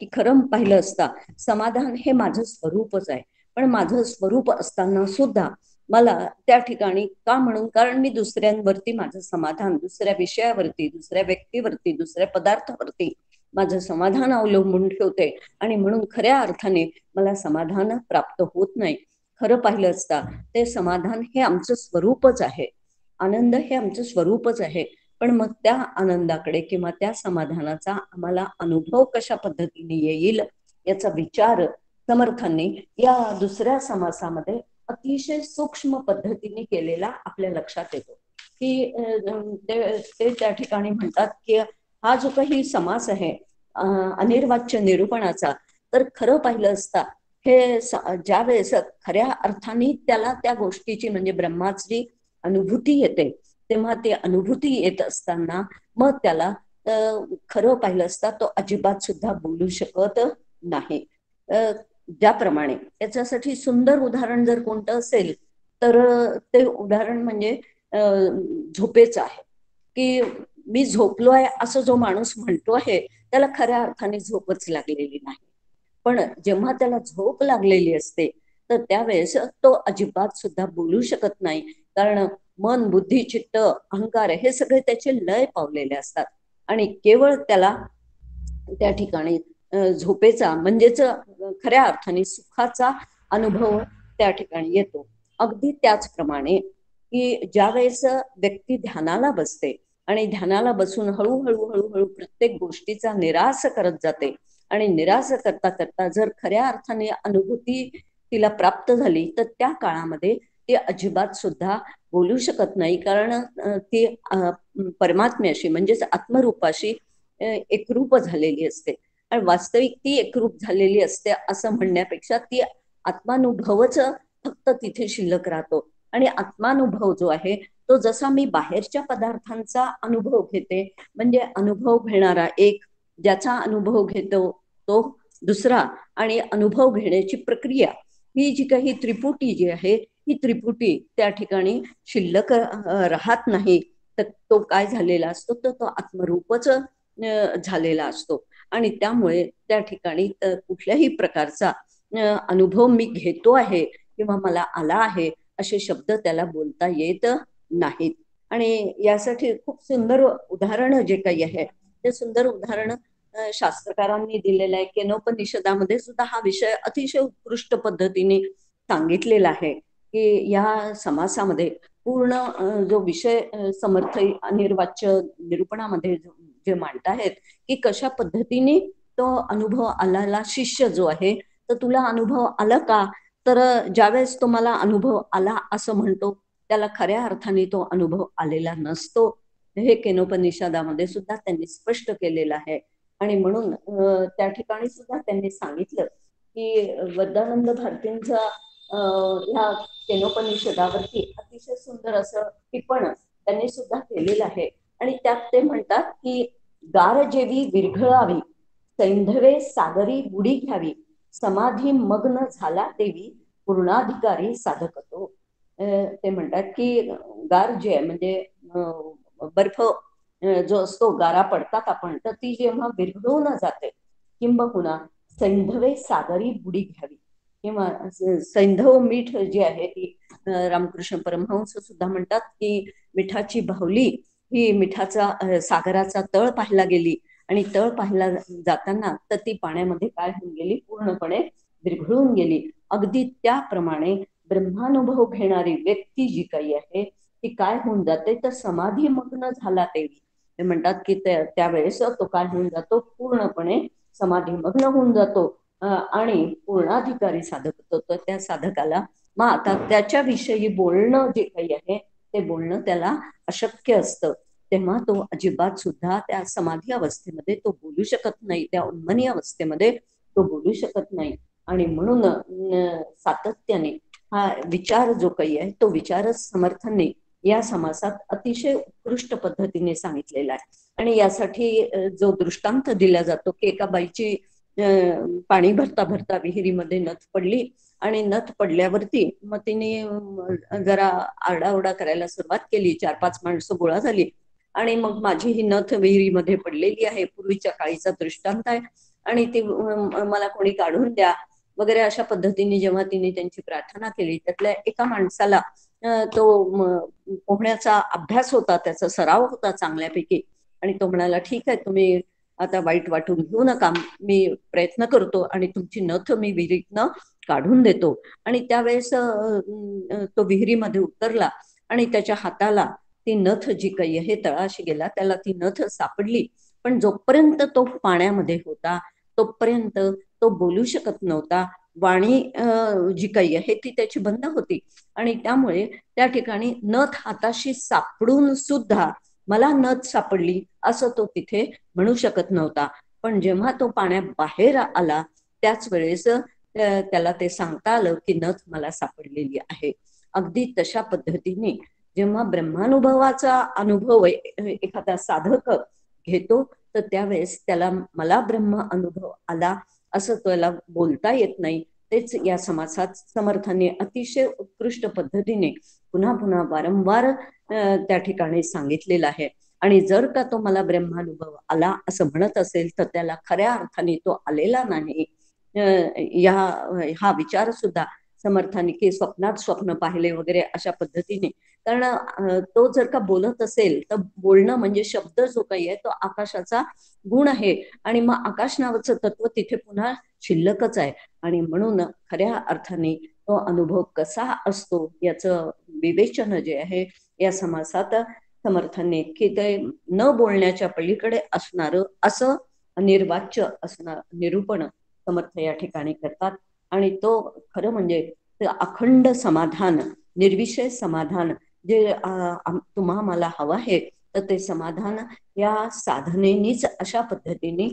Speaker 4: की खरं पाहिलं असता समाधान हे माझं स्वरूपच आहे. पण माझं स्वरूप असताना सुद्धा मला त्या ठिकाणी का म्हणून कारण मी दुसऱ्यांवरती माझं समाधान दुसऱ्या विषयावरती दुसऱ्या व्यक्तीवरती दुसऱ्या पदार्थावरती माझं समाधान अवलंबून ठेवते. आणि म्हणून खऱ्या अर्थाने मला समाधान प्राप्त होत नाही. खरं पाहिलं असता ते समाधान हे आमचं स्वरूपच आहे. आनंद हे आमचं स्वरूपच आहे. पण मग त्या आनंदाकडे किंवा त्या समाधानाचा आम्हाला अनुभव कशा पद्धतीने येईल याचा विचार समर्थांनी या दुसऱ्या समासामध्ये अतिशय सूक्ष्म पद्धतीने केलेला आपल्या लक्षात येतो. की ते त्या ठिकाणी म्हणतात की हा जो काही समास आहे अनिर्वाच्य निरूपणाचा तर खरं पाहिलं असता हे ज्या वेळेस खऱ्या अर्थाने त्याला त्या गोष्टीची म्हणजे ब्रह्माची अनुभूती येते तेव्हा ते अनुभूती येत असताना मग त्याला खरं पाहिलं असता तो अजिबात सुद्धा बोलू शकत नाही. ज्याप्रमाणे याच्यासाठी सुंदर उदाहरण जर कोणतं असेल तर ते उदाहरण म्हणजे झोपेचं आहे. की मी झोपलो आहे असं जो माणूस म्हणतो आहे त्याला खऱ्या अर्थाने झोपच लागलेली नाही. पण जेव्हा त्याला झोप लागलेली असते तर त्यावेळेस तो अजिबात सुद्धा बोलू शकत नाही. कारण मन बुद्धी चित्त अहंकार हे सगळे त्याचे लय पावलेले असतात. आणि केवळ त्याला त्या ठिकाणी झोपेचा म्हणजेच खऱ्या अर्थाने सुखाचा अनुभव त्या ठिकाणी येतो. अगदी त्याचप्रमाणे की ज्या वेळेस व्यक्ती ध्यानाला बसते आणि ध्यानाला बसून हळूहळू हळूहळू प्रत्येक गोष्टीचा निराश करत जाते आणि निराश करता करता जर खऱ्या अर्थाने अनुभूती तिला प्राप्त झाली तर त्या काळामध्ये ती अजिबात सुद्धा बोलू शकत नाही. कारण ती परमात्म्याशी म्हणजेच आत्मरूपाशी एकरूप झालेली असते. आणि वास्तविक ती एकरूप झालेली असते असं म्हणण्यापेक्षा ती आत्मानुभवच फक्त तिथे शिल्लक राहतो. आणि आत्मानुभव जो आहे तो जसा मी बाहेरच्या पदार्थांचा अनुभव घेते म्हणजे अनुभव घेणारा एक ज्याचा अनुभव घेतो तो दुसरा. आणि अनुभव घेण्याची प्रक्रिया ही जी काही त्रिपुटी जी आहे ही त्रिपुटी त्या ठिकाणी शिल्लक राहत नाही. तर तो काय झालेला असतो? तर तो आत्मरूपच झालेला असतो. आणि त्यामुळे त्या ठिकाणी कुठल्याही प्रकारचा अनुभव मी घेतो आहे किंवा मला आला आहे असे शब्द त्याला बोलता येत नाहीत. आणि यासाठी खूप सुंदर उदाहरण जे काही आहे ते सुंदर उदाहरण शास्त्रकारांनी दिलेलं आहे. केनोपनिषदामध्ये सुद्धा हा विषय अतिशय उत्कृष्ट पद्धतीने सांगितलेला आहे. की या समासामध्ये पूर्ण जो विषय समर्थ अनिर्वाच्य निरूपणामध्ये जे मांडताहेत की कशा पद्धतीने तो अनुभव आलेला शिष्य जो आहे तर तुला अनुभव आला का? तर ज्यावेळेस तो मला अनुभव आला असं म्हणतो त्याला खऱ्या अर्थाने तो अनुभव आलेला नसतो. हे केनोपनिषदामध्ये सुद्धा त्यांनी स्पष्ट केलेलं आहे. आणि म्हणून त्या ठिकाणी सुद्धा त्यांनी सांगितलं की वद्दानंद भारतींचा ह्या केनोपनिषदावरती अतिशय सुंदर असं टिपण त्यांनी सुद्धा केलेलं आहे. आणि त्यात ते म्हणतात की गार जेवी विरघळावी सैंधवे सागरी बुडी घ्यावी समाधी मग्न झाला देवी पूर्णाधिकारी साधकतो. ते म्हणतात की गार जे आहे म्हणजे बर्फ जो असतो गारा पडतात आपण तर ती जेव्हा विरघळून जाते किंबहुना सैंधवे सागरी बुडी घ्यावी. किंवा सैंधव मीठ जी आहे ती रामकृष्ण परमहंस सुद्धा म्हणतात की मिठाची बाहुली ही मिठाचा सागराचा तळ पाहायला गेली आणि तळ पाहायला जाताना तर ती पाण्यामध्ये काय होऊन गेली? पूर्णपणे विरघळून गेली. अगदी त्याप्रमाणे ब्रह्मानुभव घेणारी व्यक्ती जी काही आहे ती काय होऊन जाते? तर समाधी मग्न झाला ते म्हणतात की त्यावेळेस तो काय होऊन जातो? पूर्णपणे समाधी मग्न होऊन जातो. आणि पूर्णाधिकारी साधक होतो तर त्या साधकाला मग आता त्याच्याविषयी बोलणं जे काही आहे ते बोलणं त्याला अशक्य असतं. तेव्हा तो अजिबात सुद्धा त्या समाधी अवस्थेमध्ये तो बोलू शकत नाही त्या उन्मनी अवस्थेमध्ये तो बोलू शकत नाही. आणि म्हणून सातत्याने हा विचार जो काही आहे तो विचारच समर्थने या समासात अतिशय उत्कृष्ट पद्धतीने सांगितलेला आहे. आणि यासाठी जो दृष्टांत दिला जातो की एका बाईची पाणी भरता भरता विहिरीमध्ये नथ पडली आणि नथ पडल्यावरती मग तिने जरा आरडाओरडा करायला सुरुवात केली. चार पाच माणसं गोळा झाली आणि मग माझी ही नथ विहिरीमध्ये पडलेली आहे. पूर्वीच्या काळीचा दृष्टांत आहे. आणि ती मला कोणी काढून द्या वगैरे अशा पद्धतीने जेव्हा तिने त्यांची प्रार्थना केली त्यातल्या एका माणसाला तो पोहण्याचा अभ्यास होता त्याचा सराव होता चांगल्यापैकी. आणि तो म्हणाला ठीक आहे तुम्ही आता वाईट वाटून घेऊ नका. मी प्रयत्न करतो आणि तुमची नथ मी विहिरीतनं काढून देतो. आणि त्यावेळेस तो विहिरीमध्ये उतरला आणि त्याच्या हाताला ती नथ जी काही आहे तळाशी गेला त्याला ती नथ सापडली. पण जोपर्यंत तो पाण्यामध्ये होता तोपर्यंत तो बोलू शकत नव्हता. वाणी जी काही आहे ती त्याची बंद होती. आणि त्यामुळे त्या ठिकाणी नथ हाताशी सापडून सुद्धा मला नथ सापडली असं तो तिथे म्हणू शकत नव्हता. पण जेव्हा तो पाण्या बाहेर आला त्याच वेळेस त्याला ते सांगता आलं की नथ मला सापडलेली आहे. अगदी तशा पद्धतीने जेव्हा ब्रह्मानुभवाचा अनुभव एखादा साधक घेतो तर त्यावेळेस त्याला मला ब्रह्म अनुभव आला असं त्याला बोलता येत नाही. तेच या समाजात समर्थाने अतिशय उत्कृष्ट पद्धतीने पुन्हा पुन्हा वारंवार त्या ठिकाणी सांगितलेलं आहे. आणि जर का तो मला ब्रह्मानुभव आला असं म्हणत असेल तर त्याला खऱ्या अर्थाने तो आलेला नाही. या हा विचार सुद्धा समर्थाने की स्वप्नात स्वप्न पाहिले वगैरे अशा पद्धतीने. कारण तो जर का बोलत असेल तर बोलणं म्हणजे शब्द जो काही आहे तो आकाशाचा गुण आहे. आणि मग आकाश नावाचं तत्व तिथे पुन्हा शिल्लकच आहे. आणि म्हणून खऱ्या अर्थाने तो अनुभव कसा असतो याचं विवेचन जे आहे या समासात समर्थाने की ते न बोलण्याच्या पलीकडे असणार असं निर्वाच्य असणार निरूपण समर्थ या ठिकाणी करतात. आणि तो खरं म्हणजे अखंड समाधान निर्विषय समाधान जे तुम्हा मला हवं आहे तर ते समाधान या साधनेनीच अशा पद्धतीने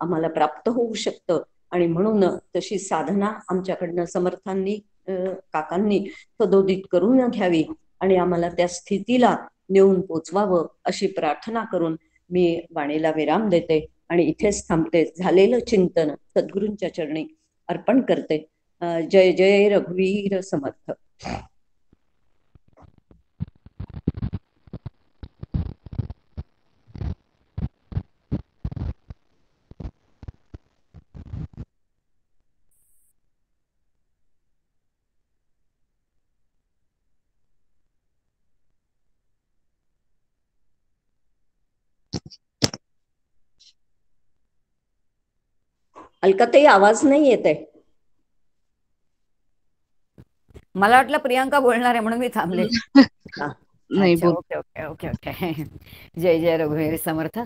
Speaker 4: आम्हाला प्राप्त होऊ शकतं. आणि म्हणून तशी साधना आमच्याकडनं समर्थांनी काकांनी सदोदित करून घ्यावी आणि आम्हाला त्या स्थितीला नेऊन पोचवावं अशी प्रार्थना करून मी वाणीला विराम देते. आणि इथेच थांबते. झालेलं चिंतन सद्गुरूंच्या चरणी. अर्पण करते. जय जय रघुवीर समर्थ. अलकाताई आवाज नाही येत आहे.
Speaker 5: मला वाटलं प्रियांका बोलणार आहे म्हणून मी थांबले. [laughs]
Speaker 1: नाही
Speaker 5: ओके ओके ओके ओके. [laughs] जय जय रघुवीर समर्थ.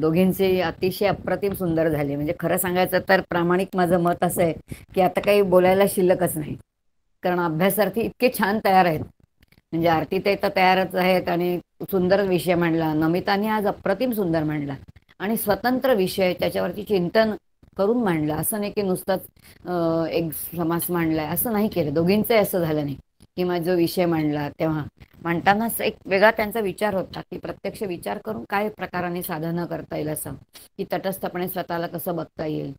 Speaker 5: दोघींचे अतिशय अप्रतिम सुंदर झाले. म्हणजे खरं सांगायचं तर प्रामाणिक माझं मत असं आहे की आता काही बोलायला शिल्लकच नाही. कारण अभ्यासार्थी इतके छान तयार आहेत. म्हणजे आरती ते तर तयारच आहेत आणि सुंदर विषय मांडला. नमिताने आज अप्रतिम सुंदर मांडला. आणि स्वतंत्र विषय त्याच्यावरती चिंतन करून मांडलं. असं नाही की नुसतंच एक समास मांडलाय. असं नाही केलं. दोघींचंही असं झालं नाही. किंवा जो विषय मांडला तेव्हा. मांडतानाच एक वेगळा त्यांचा विचार होता की प्रत्यक्ष विचार करून काय प्रकाराने साधना करता येईल असं. की तटस्थपणे स्वतःला कसं बघता येईल.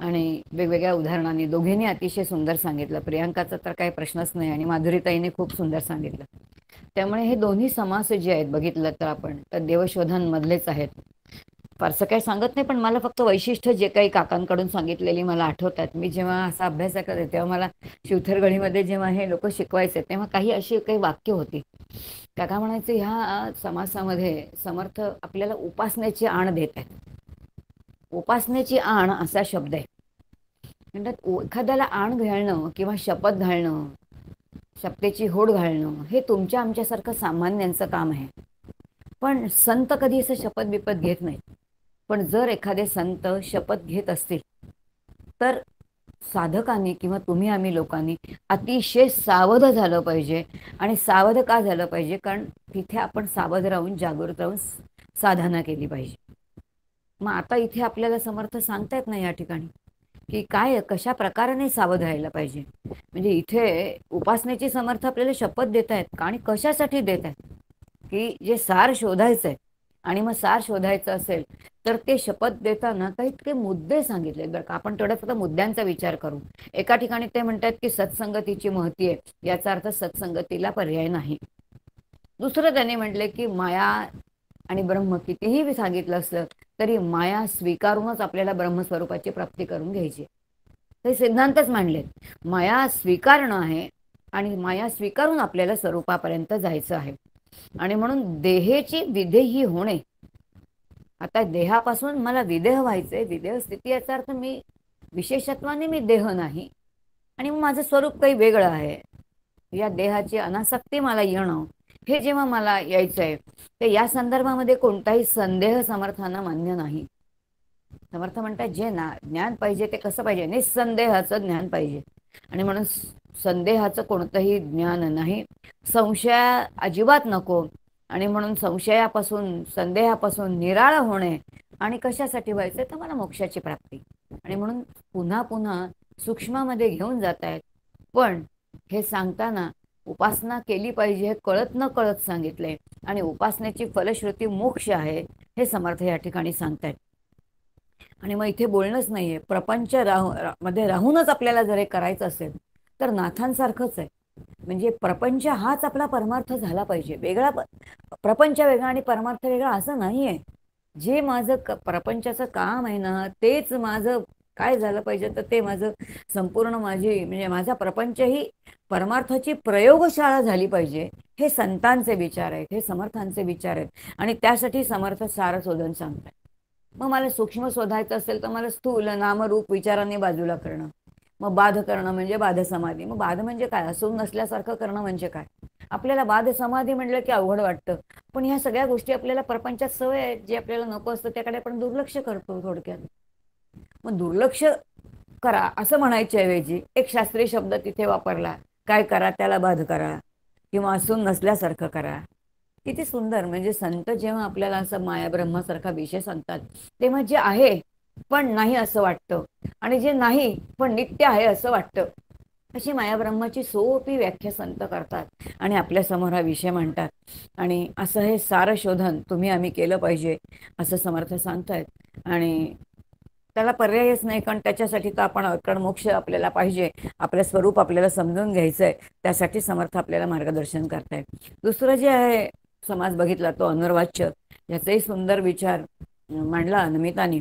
Speaker 5: आणि वेगवेगळ्या उदाहरणांनी दोघींनी अतिशय सुंदर सांगितलं. प्रियांकाचा तर काही प्रश्नच नाही आणि माधुरीताईने खूप सुंदर सांगितलं. त्यामुळे हे दोन्ही समास जे आहेत बघितलं तर आपण तर देवशोधांमधलेच आहेत. फारसं काही सांगत नाही पण मला फक्त वैशिष्ट्य जे काही काकांकडून सांगितलेली मला आठवतात. मी जेव्हा असा अभ्यास करते तेव्हा मला शिवथरगडीमध्ये जेव्हा हे लोक शिकवायचे तेव्हा काही अशी काही वाक्य होती. काका म्हणायचे ह्या समासामध्ये समर्थ आपल्याला उपासनेची आण देत आहेत. उपासनेची आण असा शब्द आहे. म्हणतात एखाद्याला आण घालणं किंवा शपथ घालणं शपथेची होड घालणं हे तुमच्या आमच्यासारखं सामान्यांचं काम आहे. पण संत कधी असं शपथ बिपत घेत नाही पण जर एखादे संत शपथ घेत असतील तर साधकांनी किंवा तुम्ही आम्ही लोकांनी अतिशय सावध झालं पाहिजे. आणि सावध का झालं पाहिजे? कारण तिथे आपण सावध राहून जागृत राहून साधना केली पाहिजे. मग आता इथे आपल्याला समर्थ सांगता येत ना या ठिकाणी की काय कशा प्रकाराने सावध राहायला पाहिजे? म्हणजे इथे उपासनेची समर्थ आपल्याला शपथ देत आहेत आणि कशासाठी देत आहेत की जे सार शोधायचं आहे आणि मग सार शोधायचं असेल तर ते शपथ देताना काही इतके मुद्दे सांगितले बरं का. आपण थोडं फक्त मुद्द्यांचा विचार करू. एका ठिकाणी ते म्हणतात की सत्संगतीची महती आहे. याचा अर्थ सत्संगतीला पर्याय नाही. दुसरं त्याने म्हटले की माया आणि ब्रह्म कितीही सांगितलं असलं तरी माया स्वीकारूनच आपल्याला ब्रह्मस्वरूपाची प्राप्ती करून घ्यायची हे सिद्धांतच मांडलेत. माया स्वीकारणं आहे आणि माया स्वीकारून आपल्याला स्वरूपापर्यंत जायचं आहे. आणि म्हणून देहेची विधेही होणे. आता देहापासून मला विदेह व्हायचंय. विदेह स्थिती याचा अर्थ मी विशेषत्वाने मी देह नाही. आणि मग माझं स्वरूप काही वेगळं आहे. या देहाची अनासक्ती मला येणं हे जेव्हा मला यायचं आहे ते या संदर्भामध्ये कोणताही संदेह समर्थांना मान्य नाही. समर्थ म्हणतात जे ना ज्ञान पाहिजे ते कसं पाहिजे? निसंदेहाचं ज्ञान पाहिजे. आणि म्हणून संदेहाचं कोणतंही ज्ञान नाही. संशय अजिबात नको. आणि म्हणून संशयापासून संदेहापासून निराळ होणे आणि कशासाठी व्हायचं तर मला मोक्षाची प्राप्ती. आणि म्हणून पुन्हा पुन्हा सूक्ष्मामध्ये घेऊन जात आहेत पण हे सांगताना उपासना केली पाहिजे हे कळत न कळत सांगितले आणि उपासनेची फलश्रुती मोक्ष आहे हे समर्थ या ठिकाणी सांगतायत. आणि मग इथे बोलणंच नाहीये. प्रपंच राहू मध्ये राहूनच आपल्याला जर हे करायचं असेल तर नाथांसारखंच आहे. म्हणजे प्रपंच हाच आपला परमार्थ झाला पाहिजे. वेगळा प्रपंच वेगळा आणि परमार्थ वेगळा असं नाही आहे जे माझं क प्रपंचाचं काम आहे ना तेच माझं काय झालं पाहिजे तर ते माझं संपूर्ण माझी म्हणजे माझा प्रपंच ही परमार्थाची प्रयोगशाळा झाली पाहिजे. हे संतांचे विचार आहेत हे समर्थांचे विचार आहेत. आणि त्यासाठी समर्थ सारं शोधन सांगतात मग मला सूक्ष्म शोधायचं असेल तर मला स्थूल नामरूप विचारांनी बाजूला करणं. मग बाध करणं म्हणजे बाध समाधी मग बाध म्हणजे काय? असून नसल्यासारखं करणं म्हणजे काय? आपल्याला बाध समाधी म्हणलं की अवघड वाटतं. पण ह्या सगळ्या गोष्टी आपल्याला प्रपंचात सवय आहेत जे आपल्याला नको असतं त्याकडे आपण दुर्लक्ष करतो थोडक्यात. मग दुर्लक्ष करा असं म्हणायच्या ऐवजी एक शास्त्रीय शब्द तिथे वापरला काय करा त्याला बाध करा किंवा असून नसल्यासारखं करा. किती सुंदर. म्हणजे संत जेव्हा आपल्याला असं माया ब्रह्मासारखा विषय सांगतात तेव्हा जे आहे पण नाही असं वाटतं. आणि जे नाही पण नित्य आहे असं वाटतं. अशी माया ब्रह्माची सोपी व्याख्या संत करतात. आणि आपल्यासमोर हा विषय म्हणतात. आणि असं हे सारं शोधन तुम्ही आम्ही केलं पाहिजे असं समर्थ सांगतायत. आणि त्याला पर्यायच नाही कारण त्याच्यासाठी तर आपण कारण मोक्ष आपल्याला पाहिजे. आपलं स्वरूप आपल्याला समजून घ्यायचं आहे त्यासाठी समर्थ आपल्याला मार्गदर्शन करतायत. दुसरं जे आहे समाज बघितला तो अनुर्वाच्य. याचाही सुंदर विचार मांडला नमितानी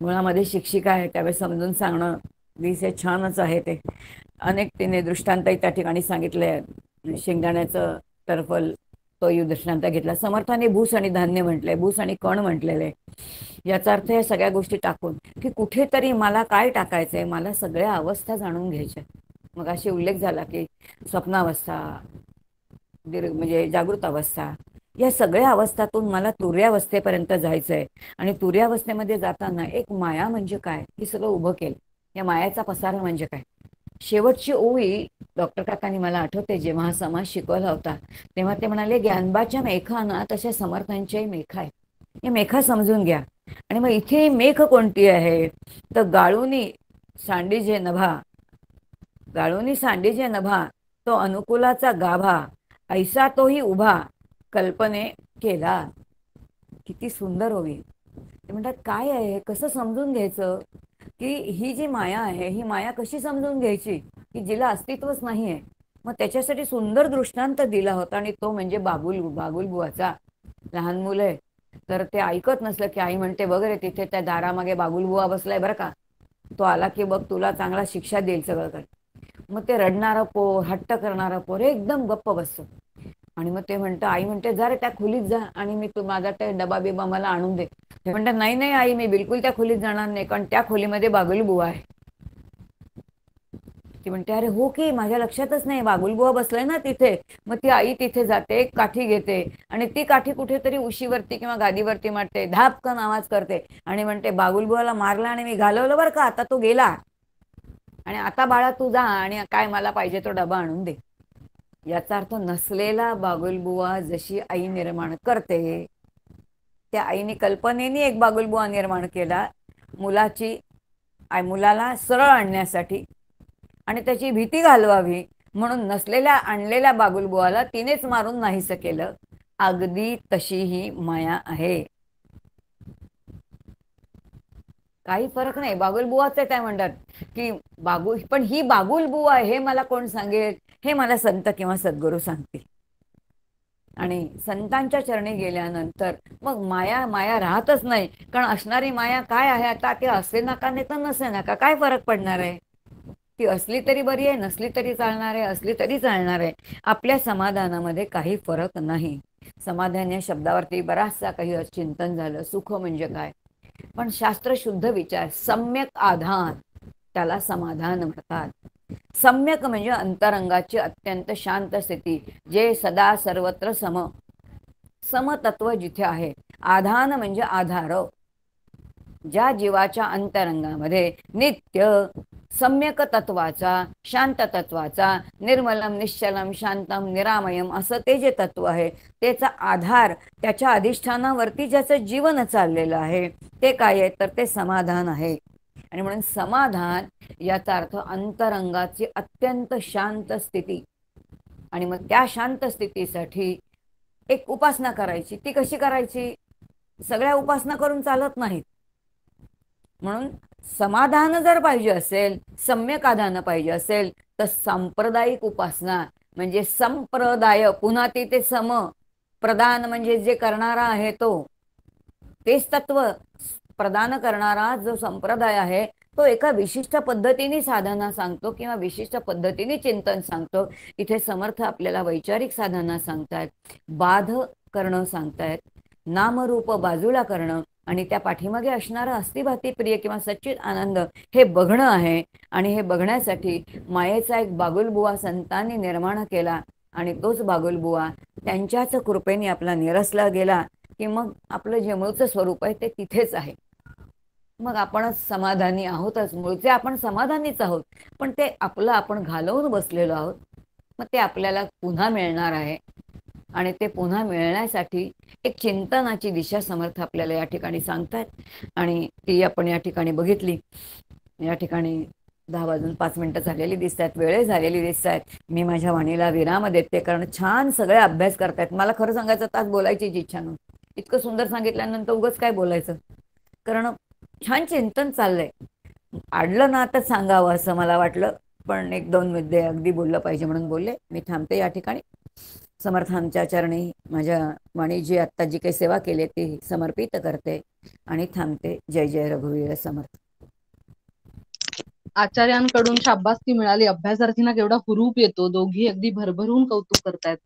Speaker 5: मुळामध्ये शिक्षिका आहे त्यावेळेस समजून सांगणं दिसे छानच आहे ते. अनेक तिने दृष्टांतही त्या ठिकाणी सांगितले. शेंगदाण्याचं टर्फल तो यु दृष्टांत घेतला. समर्थाने भूस आणि धान्य म्हटले भूस आणि कण म्हटलेले. याचा अर्थ या सगळ्या गोष्टी टाकून की कुठेतरी मला काय टाकायचंय मला सगळ्या अवस्था जाणून घ्यायच्या मग अशी उल्लेख झाला की स्वप्नावस्था दीर्घ म्हणजे जागृत अवस्था या सगळ्या अवस्थातून मला तुर्यावस्थेपर्यंत जायचं आहे आणि तुर्यावस्थेमध्ये जाताना एक माया म्हणजे काय? हे सगळं उभं केलं. या मायाचा पसारा म्हणजे काय? शेवटची ओळी डॉक्टर काकांनी मला आठवते. जेव्हा हा समाज शिकवला होता तेव्हा ते म्हणाले ज्ञानबाच्या मेखा ना तशा समर्थांच्याही मेखा आहे या मेखा समजून घ्या. आणि मग इथे मेख कोणती आहे? तर गाळूनी सांडीजे नभा. गाळूनी सांडीजे नभा तो अनुकूलाचा गाभा. ऐसा तोही उभा. कल्पने केला किती सुंदर होईल ते म्हणतात काय आहे? कसं समजून घ्यायचं? की ही जी माया आहे ही माया कशी समजून घ्यायची? की जिला अस्तित्वच नाही आहे मग त्याच्यासाठी सुंदर दृष्टांत दिला होता आणि तो म्हणजे बाबुल बाबुल बुवाचा लहान मुलं आहे. तर ते ऐकत नसलं की आई म्हणते वगैरे तिथे त्या दारामागे बाबुल बुवा बसलाय बरं का. तो आला की बघ तुला चांगला शिक्षा देईल सगळं कर. मग ते रडणारं पोर हट्ट करणारं पोर एकदम गप्प बसतो आणि मग ते म्हणतं आई म्हणते जा रे त्या खोलीत जा आणि मी तू माझा ते डबा बिबा मला आणून दे. ते म्हणतात नाही नाही आई मी बिलकुल त्या खोलीत जाणार नाही कारण त्या खोलीमध्ये बागुलबुवा आहे. ती म्हणते अरे हो की माझ्या लक्षातच नाही बागुलबुवा बसलाय ना तिथे. मग ती आई तिथे जाते एक काठी घेते आणि ती काठी कुठेतरी उशीवरती किंवा गादीवरती मारते धापकन आवाज करते आणि म्हणते बागुलबुवाला मारला आणि मी घालवलं बरं का आता तो गेला. आणि आता बाळा तू जा आणि काय मला पाहिजे तो डबा आणून दे. याचा अर्थ नसलेला बागुलबुवा जशी आई निर्माण करते त्या आईने कल्पनेने एक बागुलबुवा निर्माण केला मुलाची मुलाला सरळ आणण्यासाठी आणि त्याची भीती घालवावी म्हणून नसलेल्या आणलेल्या बागुलबुवाला तिनेच मारून नाहीसं केलं. अगदी तशी ही माया आहे. काही फरक नाही. बागुलबुवाच काय म्हणतात की बागुल पण ही बागुलबुवा आहे हे मला कोण सांगेल? हे मला संत किंवा सद्गुरू सांगतील. आणि संतांच्या चरणी गेल्यानंतर मग माया माया राहतच नाही. कारण असणारी माया काय आहे आता? ते असे नका नाही तर नसे नका. काय फरक पडणार आहे? ती असली तरी बरी आहे नसली तरी चालणार आहे असली तरी चालणार आहे. आपल्या समाधानामध्ये काही फरक नाही. समाधान या शब्दावरती बराचसा काही चिंतन झालं. सुख म्हणजे काय? पण शास्त्र शुद्ध विचार सम्यक आधार त्याला समाधान म्हणतात. सम्यक म्हणजे अंतरंगाची अत्यंत शांत स्थिती जे सदा सर्वत्र सम समतत्व जिथे आहे. आधान म्हणजे आधार. ज्या जीवाच्या अंतरंगामध्ये नित्य सम्यक तत्वाचा शांत तत्वाचा निर्मलम निश्चलम शांतम निरामयम असं ते जे तत्व आहे त्याचा आधार त्याच्या अधिष्ठानावरती ज्याचं जीवन चाललेलं आहे ते काय आहे? तर ते समाधान आहे. आणि म्हणून समाधान याचा अर्थ अंतरंगाची अत्यंत शांत स्थिती. आणि मग त्या शांत स्थितीसाठी एक उपासना करायची. ती कशी करायची? सगळ्या उपासना करून चालत नाहीत. म्हणून समाधान जर पाहिजे असेल सम्यक आधान पाहिजे असेल तर सांप्रदायिक उपासना म्हणजे संप्रदाय पुन्हा तिथे सम प्रदान म्हणजे जे करणारा आहे तो तेच तत्व प्रदान करणारा जो संप्रदाय आहे तो एका विशिष्ट पद्धतीने साधना सांगतो किंवा विशिष्ट पद्धतीने चिंतन सांगतो. इथे समर्थ आपल्याला वैचारिक साधना सांगतायत बाध करणं सांगतायत नामरूप बाजूला करणं आणि त्या पाठीमागे असणारं अस्थिभाती प्रिय किंवा सच्चित आनंद हे बघणं आहे. आणि हे बघण्यासाठी मायेचा एक बागुलबुवा संतांनी निर्माण केला आणि तोच बागुलबुवा त्यांच्याच कृपेने आपला निरसला गेला की मग आपलं जे मूळचं स्वरूप आहे ते तिथेच आहे. मग आपणच समाधानी आहोतच. मूळचे आपण समाधानीच आहोत पण ते आपलं आपण घालवून बसलेलो आहोत मग ते आपल्याला पुन्हा मिळणार आहे. आणि ते पुन्हा मिळण्यासाठी एक चिंतनाची दिशा समर्थ आपल्याला या ठिकाणी सांगतात. आणि ती आपण या ठिकाणी बघितली. या ठिकाणी दहा वाजून पाच मिनिटं झालेली दिसत आहेत वेळे झालेली दिसत आहेत मी माझ्या वाणीला विराम देते कारण छान सगळे अभ्यास करतायत. मला खरं सांगायचं तास बोलायची इच्छा नव्हती. इतकं सुंदर सांगितल्यानंतर उगच काय बोलायचं? कारण छान चिंतन चाललंय. आडलं ना आता सांगावं असं मला वाटलं. पण एक दोन मुद्दे अगदी बोललं पाहिजे म्हणून बोलले. मी थांबते या ठिकाणी. समर्थांच्या चरणी माझ्या वाणी जी आत्ता जी काही सेवा केली ती समर्पित करते आणि थांबते. जय जय रघुवीर समर्थ.
Speaker 1: आचार्यांकडून शाबासकी मिळाली. अभ्यासार्थींना केवढा हुरूप येतो. दोघी अगदी भरभरून कौतुक करतायत.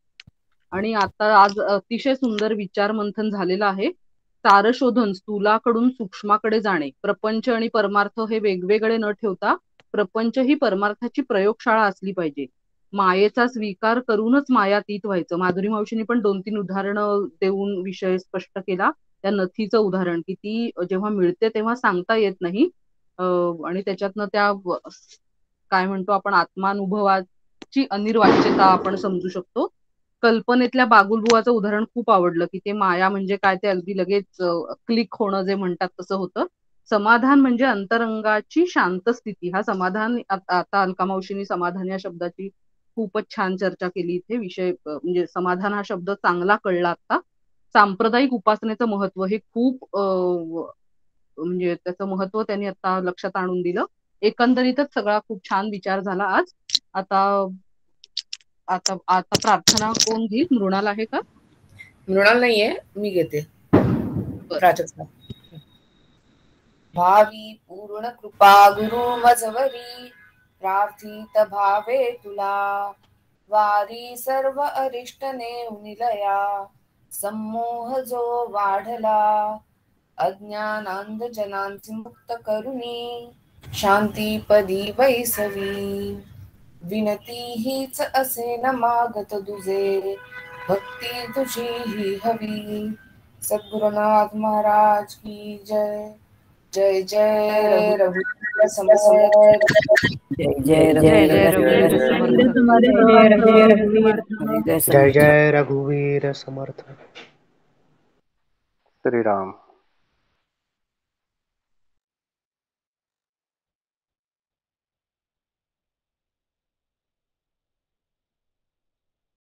Speaker 1: आणि आता आज अतिशय सुंदर विचार मंथन झालेलं आहे. तारशोधन स्थूलाकडून सूक्ष्माकडे जाणे. प्रपंच आणि परमार्थ हे वेगवेगळे न ठेवता प्रपंच ही परमार्थाची प्रयोगशाळा असली पाहिजे. मायेचा स्वीकार करूनच मायातीत व्हायचं. माधुरी मावशींनी पण दोन तीन उदाहरणं देऊन विषय स्पष्ट केला. त्या नथीचं उदाहरण की ती जेव्हा मिळते तेव्हा सांगता येत नाही. आणि त्याच्यातनं त्या काय म्हणतो आपण आत्मानुभवाची अनिर्वाच्यता आपण समजू शकतो. कल्पनेतल्या बागुलबुवाचं उदाहरण खूप आवडलं की ते माया म्हणजे काय ते अगदी लगेच क्लिक होणं जे म्हणतात तसं होतं. समाधान म्हणजे अंतरंगाची शांत स्थिती. हा समाधान आता अलकामावशींनी समाधान या शब्दाची खूपच छान चर्चा केली इथे. विषय म्हणजे समाधान हा शब्द चांगला कळला आता सांप्रदायिक उपासनेचं महत्त्व हे खूप म्हणजे त्याचं महत्त्व त्यांनी आता लक्षात आणून दिलं. एकंदरीतच सगळा खूप छान विचार झाला आज. आता आता आता प्रार्थना कोण घेईल? मृणाल आहे का?
Speaker 6: मृणाल नाहीये मी घेते. भावी पूर्ण कृपा गुरु मजवरी प्रार्थित भावे तुला. वारी सर्व अरिष्ट ने उनिलया सम्मोह जो वाढला. अज्ञानांध जनांची मुक्त करुणी शांतीपदी वैसवी. विनती हीच असे न मागत दुजे. भक्ती तुझी ही हवी. सद्गुरुनाथ महाराज की जय. जय जय रघुवीर समर्थ.
Speaker 5: जय जय
Speaker 7: जय जय रघुवीर समर्थ. श्रीराम.